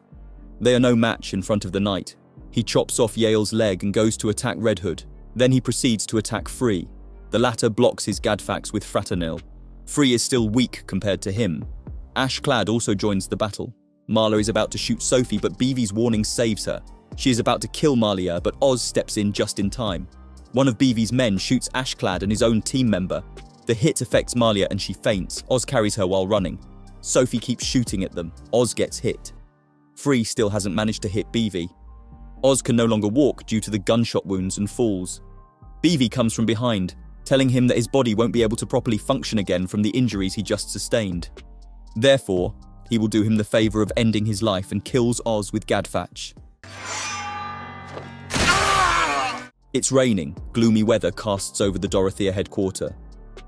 They are no match in front of the knight. He chops off Yale's leg and goes to attack Red Hood. Then he proceeds to attack Free. The latter blocks his Gadfax with Fraternil. Free is still weak compared to him. Ashclad also joins the battle. Marla is about to shoot Sophie, but BV's warning saves her. She is about to kill Malia, but Oz steps in just in time. One of BV's men shoots Ashclad and his own team member. The hit affects Malia and she faints. Oz carries her while running. Sophie keeps shooting at them. Oz gets hit. Free still hasn't managed to hit BV. Oz can no longer walk due to the gunshot wounds and falls. BV comes from behind, telling him that his body won't be able to properly function again from the injuries he just sustained. Therefore, he will do him the favour of ending his life and kills Oz with Gadfach. It's raining. Gloomy weather casts over the Dorothea headquarter.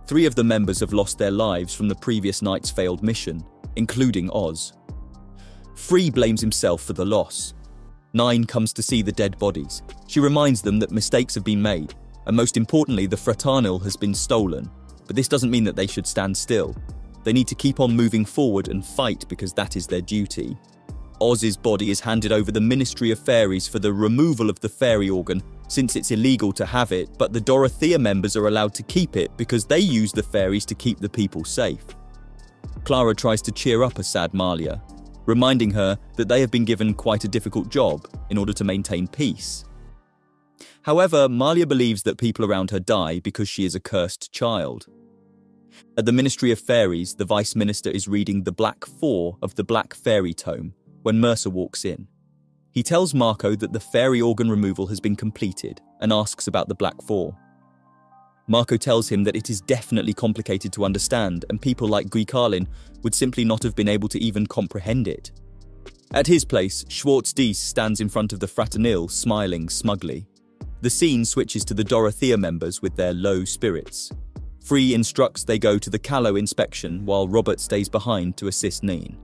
Three of the members have lost their lives from the previous night's failed mission, including Oz. Free blames himself for the loss. Nine comes to see the dead bodies. She reminds them that mistakes have been made, and most importantly, the Fraternal has been stolen. But this doesn't mean that they should stand still. They need to keep on moving forward and fight because that is their duty. Oz's body is handed over the Ministry of Fairies for the removal of the fairy organ, since it's illegal to have it, but the Dorothea members are allowed to keep it because they use the fairies to keep the people safe. Clara tries to cheer up a sad Malia, reminding her that they have been given quite a difficult job in order to maintain peace. However, Malia believes that people around her die because she is a cursed child. At the Ministry of Fairies, the Vice Minister is reading the Black Four of the Black Fairy Tome, when Mercer walks in. He tells Marco that the fairy organ removal has been completed and asks about the Black Four. Marco tells him that it is definitely complicated to understand and people like Gui Carlin would simply not have been able to even comprehend it. At his place, Schwartz Dies stands in front of the Fraternil, smiling smugly. The scene switches to the Dorothea members with their low spirits. Free instructs they go to the Callow inspection while Robert stays behind to assist Nine.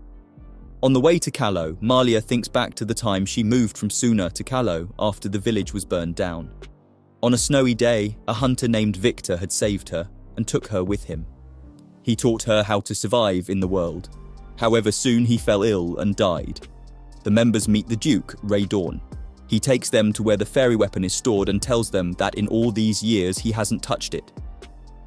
On the way to Callow, Malia thinks back to the time she moved from Suna to Callow after the village was burned down. On a snowy day, a hunter named Victor had saved her and took her with him. He taught her how to survive in the world. However, soon he fell ill and died. The members meet the Duke, Ray Dawn. He takes them to where the fairy weapon is stored and tells them that in all these years he hasn't touched it.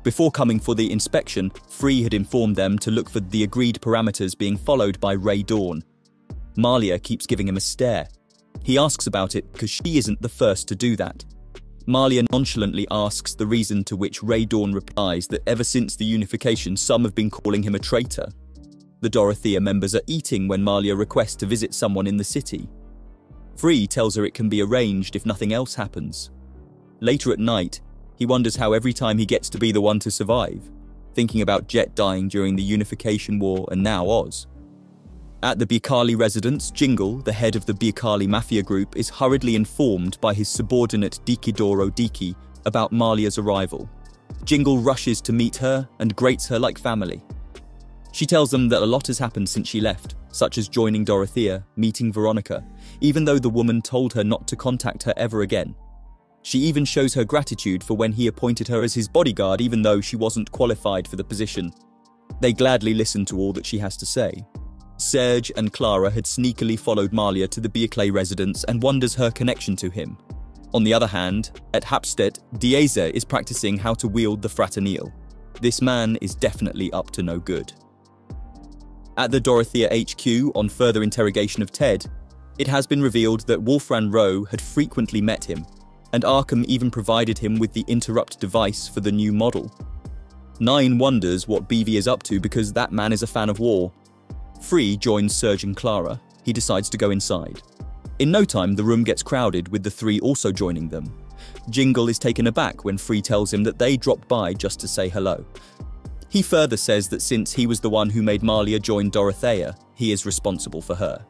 Before coming for the inspection, Free had informed them to look for the agreed parameters being followed by Ray Dawn. Malia keeps giving him a stare. He asks about it because she isn't the first to do that. Malia nonchalantly asks the reason to which Ray Dawn replies that ever since the unification, some have been calling him a traitor. The Dorothea members are eating when Malia requests to visit someone in the city. Free tells her it can be arranged if nothing else happens. Later at night, he wonders how every time he gets to be the one to survive, thinking about Jet dying during the Unification War and now Oz. At the Biakali residence, Jingle, the head of the Biakali mafia group, is hurriedly informed by his subordinate Dikidoro Diki about Malia's arrival. Jingle rushes to meet her and greets her like family. She tells them that a lot has happened since she left, such as joining Dorothea, meeting Veronica, even though the woman told her not to contact her ever again she even shows her gratitude for when he appointed her as his bodyguard even though she wasn't qualified for the position. They gladly listen to all that she has to say. Serge and Clara had sneakily followed Malia to the Biaclay residence and wonders her connection to him. On the other hand, at Hapstadt, Dieza is practicing how to wield the Fraternil. This man is definitely up to no good. At the Dorothea HQ, on further interrogation of Ted, it has been revealed that Wolfran Rowe had frequently met him and Arcane even provided him with the interrupt device for the new model. Nine wonders what BV is up to because that man is a fan of war. Free joins Serge and Clara. He decides to go inside. In no time, the room gets crowded with the three also joining them. Jingle is taken aback when Free tells him that they dropped by just to say hello. He further says that since he was the one who made Malia join Dorothea, he is responsible for her.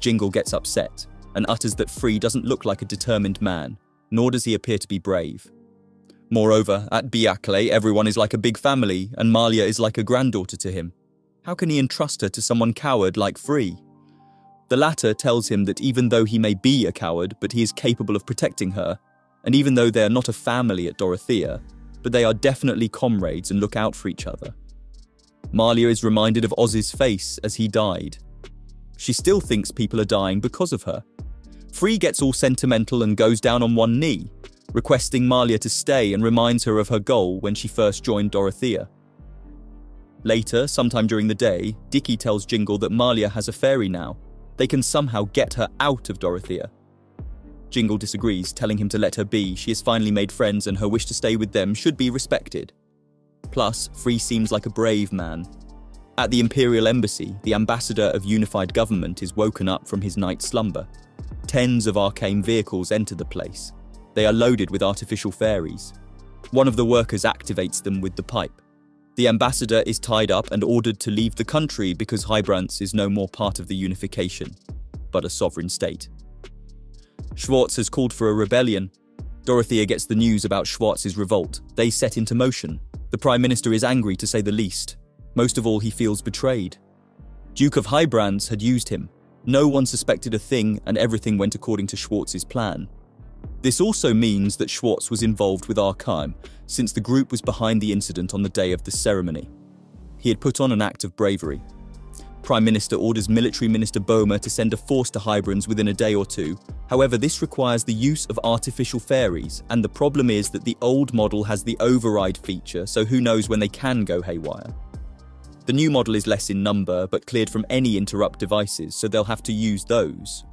Jingle gets upset and utters that Free doesn't look like a determined man nor does he appear to be brave. Moreover, at Biakle, everyone is like a big family, and Malia is like a granddaughter to him. How can he entrust her to someone coward like Free? The latter tells him that even though he may be a coward, but he is capable of protecting her, and even though they are not a family at Dorothea, but they are definitely comrades and look out for each other. Malia is reminded of Oz's face as he died. She still thinks people are dying because of her, Free gets all sentimental and goes down on one knee, requesting Malia to stay and reminds her of her goal when she first joined Dorothea. Later, sometime during the day, Dicky tells Jingle that Malia has a fairy now. They can somehow get her out of Dorothea. Jingle disagrees, telling him to let her be. She has finally made friends and her wish to stay with them should be respected. Plus, Free seems like a brave man. At the Imperial Embassy, the ambassador of unified government is woken up from his night slumber. Tens of arcane vehicles enter the place. They are loaded with artificial fairies. One of the workers activates them with the pipe. The ambassador is tied up and ordered to leave the country because Hybrance is no more part of the unification, but a sovereign state. Schwartz has called for a rebellion. Dorothea gets the news about Schwartz's revolt. They set into motion. The Prime Minister is angry to say the least. Most of all, he feels betrayed. Duke of Hybrands had used him. No one suspected a thing, and everything went according to Schwartz's plan. This also means that Schwartz was involved with Arcane, since the group was behind the incident on the day of the ceremony. He had put on an act of bravery. Prime Minister orders Military Minister Boehmer to send a force to Hybrands within a day or two. However, this requires the use of artificial fairies, and the problem is that the old model has the override feature, so who knows when they can go haywire. The new model is less in number, but cleared from any interrupt devices, so they'll have to use those.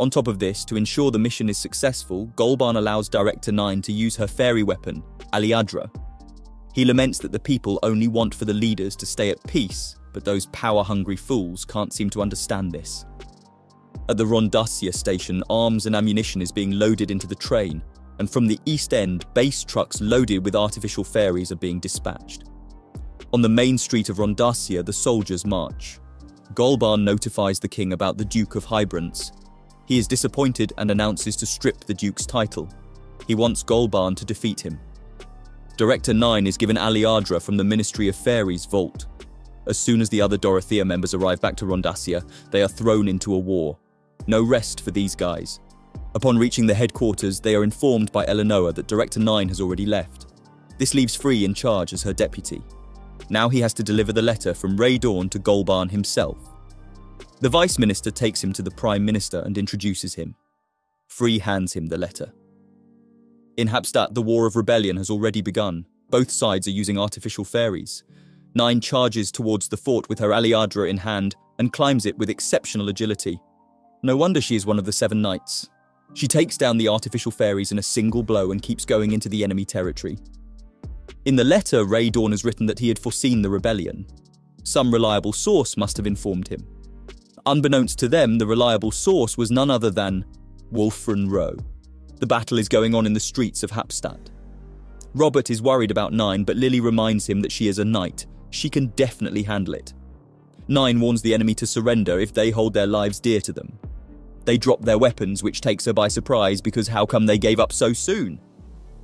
On top of this, to ensure the mission is successful, Golban allows Director 9 to use her fairy weapon, Aliadra. He laments that the people only want for the leaders to stay at peace, but those power-hungry fools can't seem to understand this. At the Rondacia station, arms and ammunition is being loaded into the train, and from the east end, base trucks loaded with artificial fairies are being dispatched. On the main street of Rondacia, the soldiers march. Golban notifies the king about the Duke of Hybrands, he is disappointed and announces to strip the Duke's title. He wants Golbarn to defeat him. Director 9 is given Aliadra from the Ministry of Fairies vault. As soon as the other Dorothea members arrive back to Rondacia, they are thrown into a war. No rest for these guys. Upon reaching the headquarters, they are informed by Eleanor that Director 9 has already left. This leaves Free in charge as her deputy. Now he has to deliver the letter from Ray Dawn to Golbarn himself. The Vice Minister takes him to the Prime Minister and introduces him. Free hands him the letter. In Hapstadt, the War of Rebellion has already begun. Both sides are using artificial fairies. Nine charges towards the fort with her Aliadra in hand and climbs it with exceptional agility. No wonder she is one of the Seven Knights. She takes down the artificial fairies in a single blow and keeps going into the enemy territory. In the letter, Ray Dawn has written that he had foreseen the rebellion. Some reliable source must have informed him. Unbeknownst to them, the reliable source was none other than Wolfran Rowe. The battle is going on in the streets of Hapstadt. Robert is worried about Nine, but Lily reminds him that she is a knight. She can definitely handle it. Nine warns the enemy to surrender if they hold their lives dear to them. They drop their weapons, which takes her by surprise because how come they gave up so soon?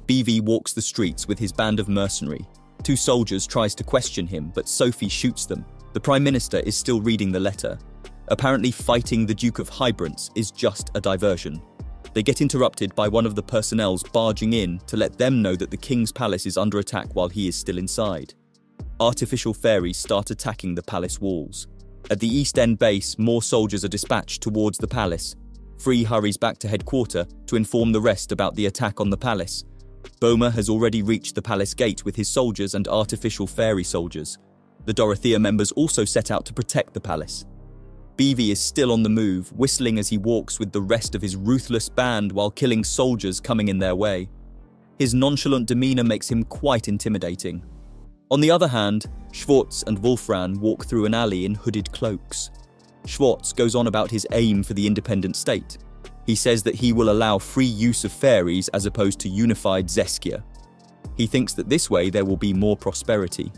BV walks the streets with his band of mercenary. Two soldiers tries to question him, but Sophie shoots them. The Prime Minister is still reading the letter. Apparently, fighting the Duke of Hybrands is just a diversion. They get interrupted by one of the personnels barging in to let them know that the king's palace is under attack while he is still inside. Artificial fairies start attacking the palace walls. At the East End base, more soldiers are dispatched towards the palace. Free hurries back to headquarter to inform the rest about the attack on the palace. Boehmer has already reached the palace gate with his soldiers and artificial fairy soldiers. The Dorothea members also set out to protect the palace. BV is still on the move, whistling as he walks with the rest of his ruthless band while killing soldiers coming in their way. His nonchalant demeanour makes him quite intimidating. On the other hand, Schwartz and Wolfran walk through an alley in hooded cloaks. Schwartz goes on about his aim for the independent state. He says that he will allow free use of fairies as opposed to unified Zeskia. He thinks that this way there will be more prosperity.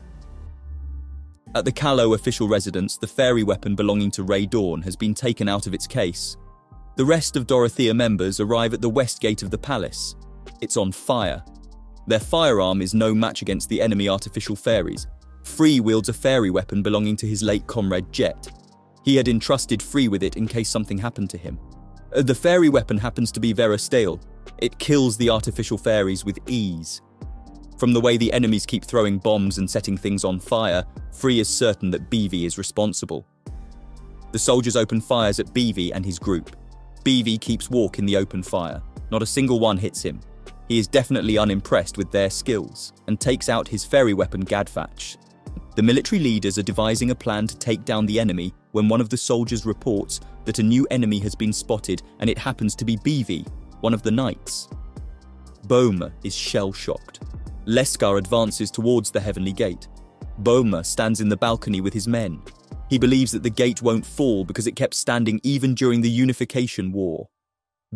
At the Callow official residence, the fairy weapon belonging to Ray Dawn has been taken out of its case. The rest of Dorothea members arrive at the west gate of the palace. It's on fire. Their firearm is no match against the enemy artificial fairies. Free wields a fairy weapon belonging to his late comrade Jet. He had entrusted Free with it in case something happened to him. Uh, the fairy weapon happens to be Vera Stale. It kills the artificial fairies with ease. From the way the enemies keep throwing bombs and setting things on fire, Free is certain that BV is responsible. The soldiers open fires at BV and his group. BV keeps walk in the open fire. Not a single one hits him. He is definitely unimpressed with their skills and takes out his fairy weapon Gadfach. The military leaders are devising a plan to take down the enemy when one of the soldiers reports that a new enemy has been spotted and it happens to be BV, one of the knights. Boehmer is shell-shocked. Leskar advances towards the heavenly gate. Boehmer stands in the balcony with his men. He believes that the gate won't fall because it kept standing even during the Unification War.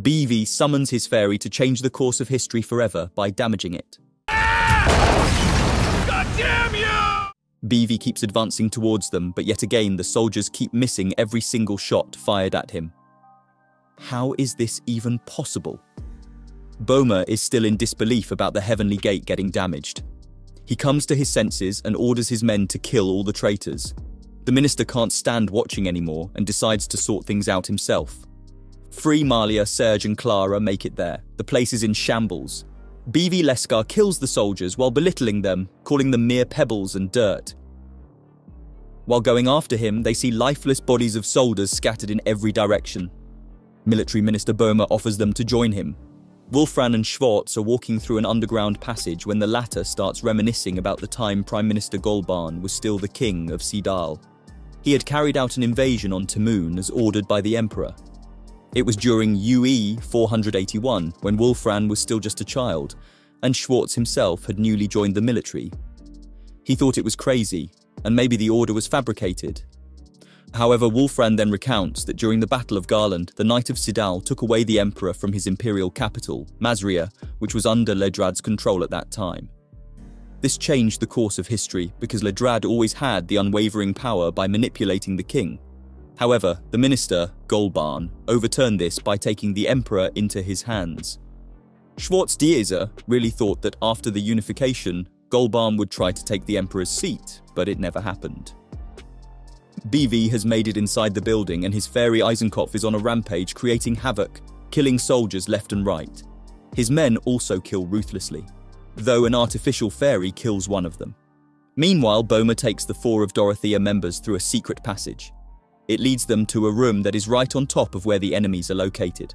BV summons his fairy to change the course of history forever by damaging it. God damn you! BV keeps advancing towards them, but yet again the soldiers keep missing every single shot fired at him. How is this even possible? Boehmer is still in disbelief about the Heavenly Gate getting damaged. He comes to his senses and orders his men to kill all the traitors. The minister can't stand watching anymore and decides to sort things out himself. Free Malia, Serge, and Clara make it there. The place is in shambles. BV Leskar kills the soldiers while belittling them, calling them mere pebbles and dirt. While going after him, they see lifeless bodies of soldiers scattered in every direction. Military Minister Boehmer offers them to join him, Wolfran and Schwartz are walking through an underground passage when the latter starts reminiscing about the time Prime Minister Golban was still the king of Sidal. He had carried out an invasion on Tamoon as ordered by the Emperor. It was during UE 481 when Wolfran was still just a child, and Schwartz himself had newly joined the military. He thought it was crazy, and maybe the order was fabricated, However, Wolfran then recounts that during the Battle of Garland, the Knight of Sidal took away the Emperor from his imperial capital, Masria, which was under Ledrad's control at that time. This changed the course of history because Ledrad always had the unwavering power by manipulating the king. However, the minister, Golban, overturned this by taking the emperor into his hands. Schwartz Diezel really thought that after the unification, Golban would try to take the emperor's seat, but it never happened. BV has made it inside the building and his fairy Eisenkopf is on a rampage creating havoc, killing soldiers left and right. His men also kill ruthlessly, though an artificial fairy kills one of them. Meanwhile, Boehmer takes the four of Dorothea members through a secret passage. It leads them to a room that is right on top of where the enemies are located.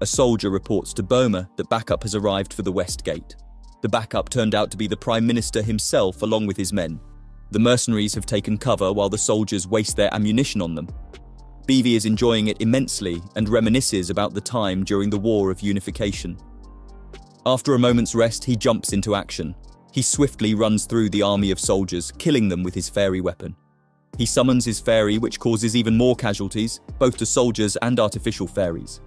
A soldier reports to Boehmer that backup has arrived for the West Gate. The backup turned out to be the Prime Minister himself along with his men, the mercenaries have taken cover while the soldiers waste their ammunition on them. BV is enjoying it immensely and reminisces about the time during the War of Unification. After a moment's rest, he jumps into action. He swiftly runs through the army of soldiers, killing them with his fairy weapon. He summons his fairy, which causes even more casualties, both to soldiers and artificial fairies.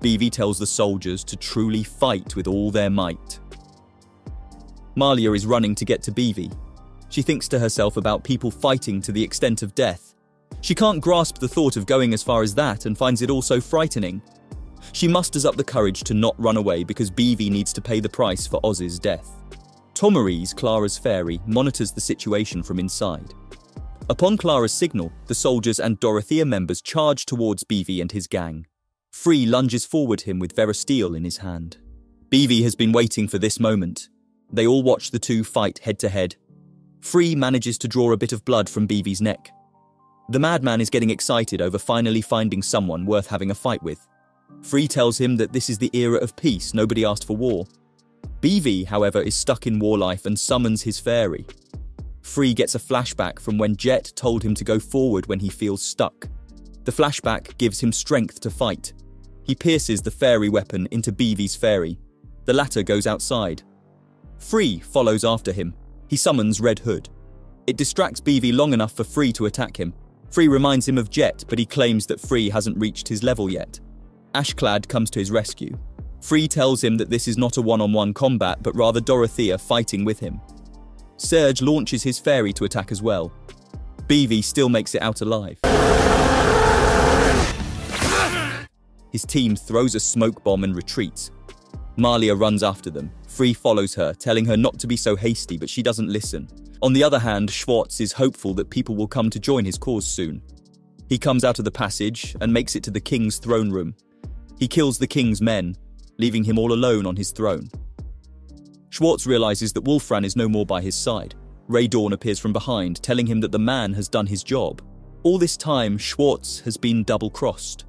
BV tells the soldiers to truly fight with all their might. Malia is running to get to BV, she thinks to herself about people fighting to the extent of death. She can't grasp the thought of going as far as that and finds it all so frightening. She musters up the courage to not run away because BV needs to pay the price for Oz's death. Tomarise, Clara's fairy, monitors the situation from inside. Upon Clara's signal, the soldiers and Dorothea members charge towards BV and his gang. Free lunges forward him with Vera Steel in his hand. BV has been waiting for this moment. They all watch the two fight head to head, Free manages to draw a bit of blood from BV's neck. The madman is getting excited over finally finding someone worth having a fight with. Free tells him that this is the era of peace, nobody asked for war. BV, however, is stuck in war life and summons his fairy. Free gets a flashback from when Jet told him to go forward when he feels stuck. The flashback gives him strength to fight. He pierces the fairy weapon into BV's fairy. The latter goes outside. Free follows after him, he summons Red Hood. It distracts BV long enough for Free to attack him. Free reminds him of Jet, but he claims that Free hasn't reached his level yet. Ashclad comes to his rescue. Free tells him that this is not a one-on-one combat, but rather Dorothea fighting with him. Serge launches his fairy to attack as well. BV still makes it out alive. His team throws a smoke bomb and retreats. Malia runs after them, Free follows her, telling her not to be so hasty, but she doesn't listen. On the other hand, Schwartz is hopeful that people will come to join his cause soon. He comes out of the passage and makes it to the king's throne room. He kills the king's men, leaving him all alone on his throne. Schwartz realizes that Wolfran is no more by his side. Ray Dawn appears from behind, telling him that the man has done his job. All this time, Schwartz has been double crossed.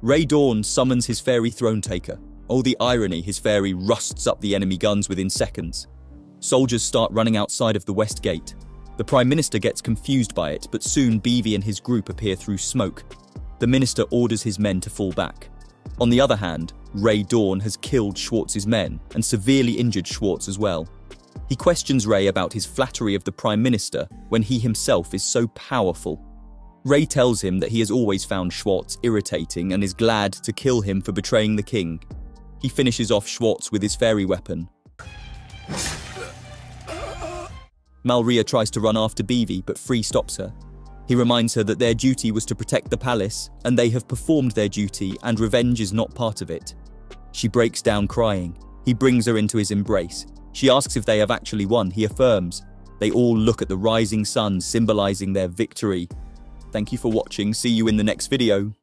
Ray Dawn summons his fairy throne taker, Oh, the irony, his fairy rusts up the enemy guns within seconds. Soldiers start running outside of the west gate. The Prime Minister gets confused by it, but soon BV and his group appear through smoke. The Minister orders his men to fall back. On the other hand, Ray Dawn has killed Schwartz's men and severely injured Schwartz as well. He questions Ray about his flattery of the Prime Minister when he himself is so powerful. Ray tells him that he has always found Schwartz irritating and is glad to kill him for betraying the king, he finishes off Schwartz with his fairy weapon. Malia tries to run after BV, but Free stops her. He reminds her that their duty was to protect the palace, and they have performed their duty, and revenge is not part of it. She breaks down crying. He brings her into his embrace. She asks if they have actually won. He affirms. They all look at the rising sun, symbolizing their victory. Thank you for watching. See you in the next video.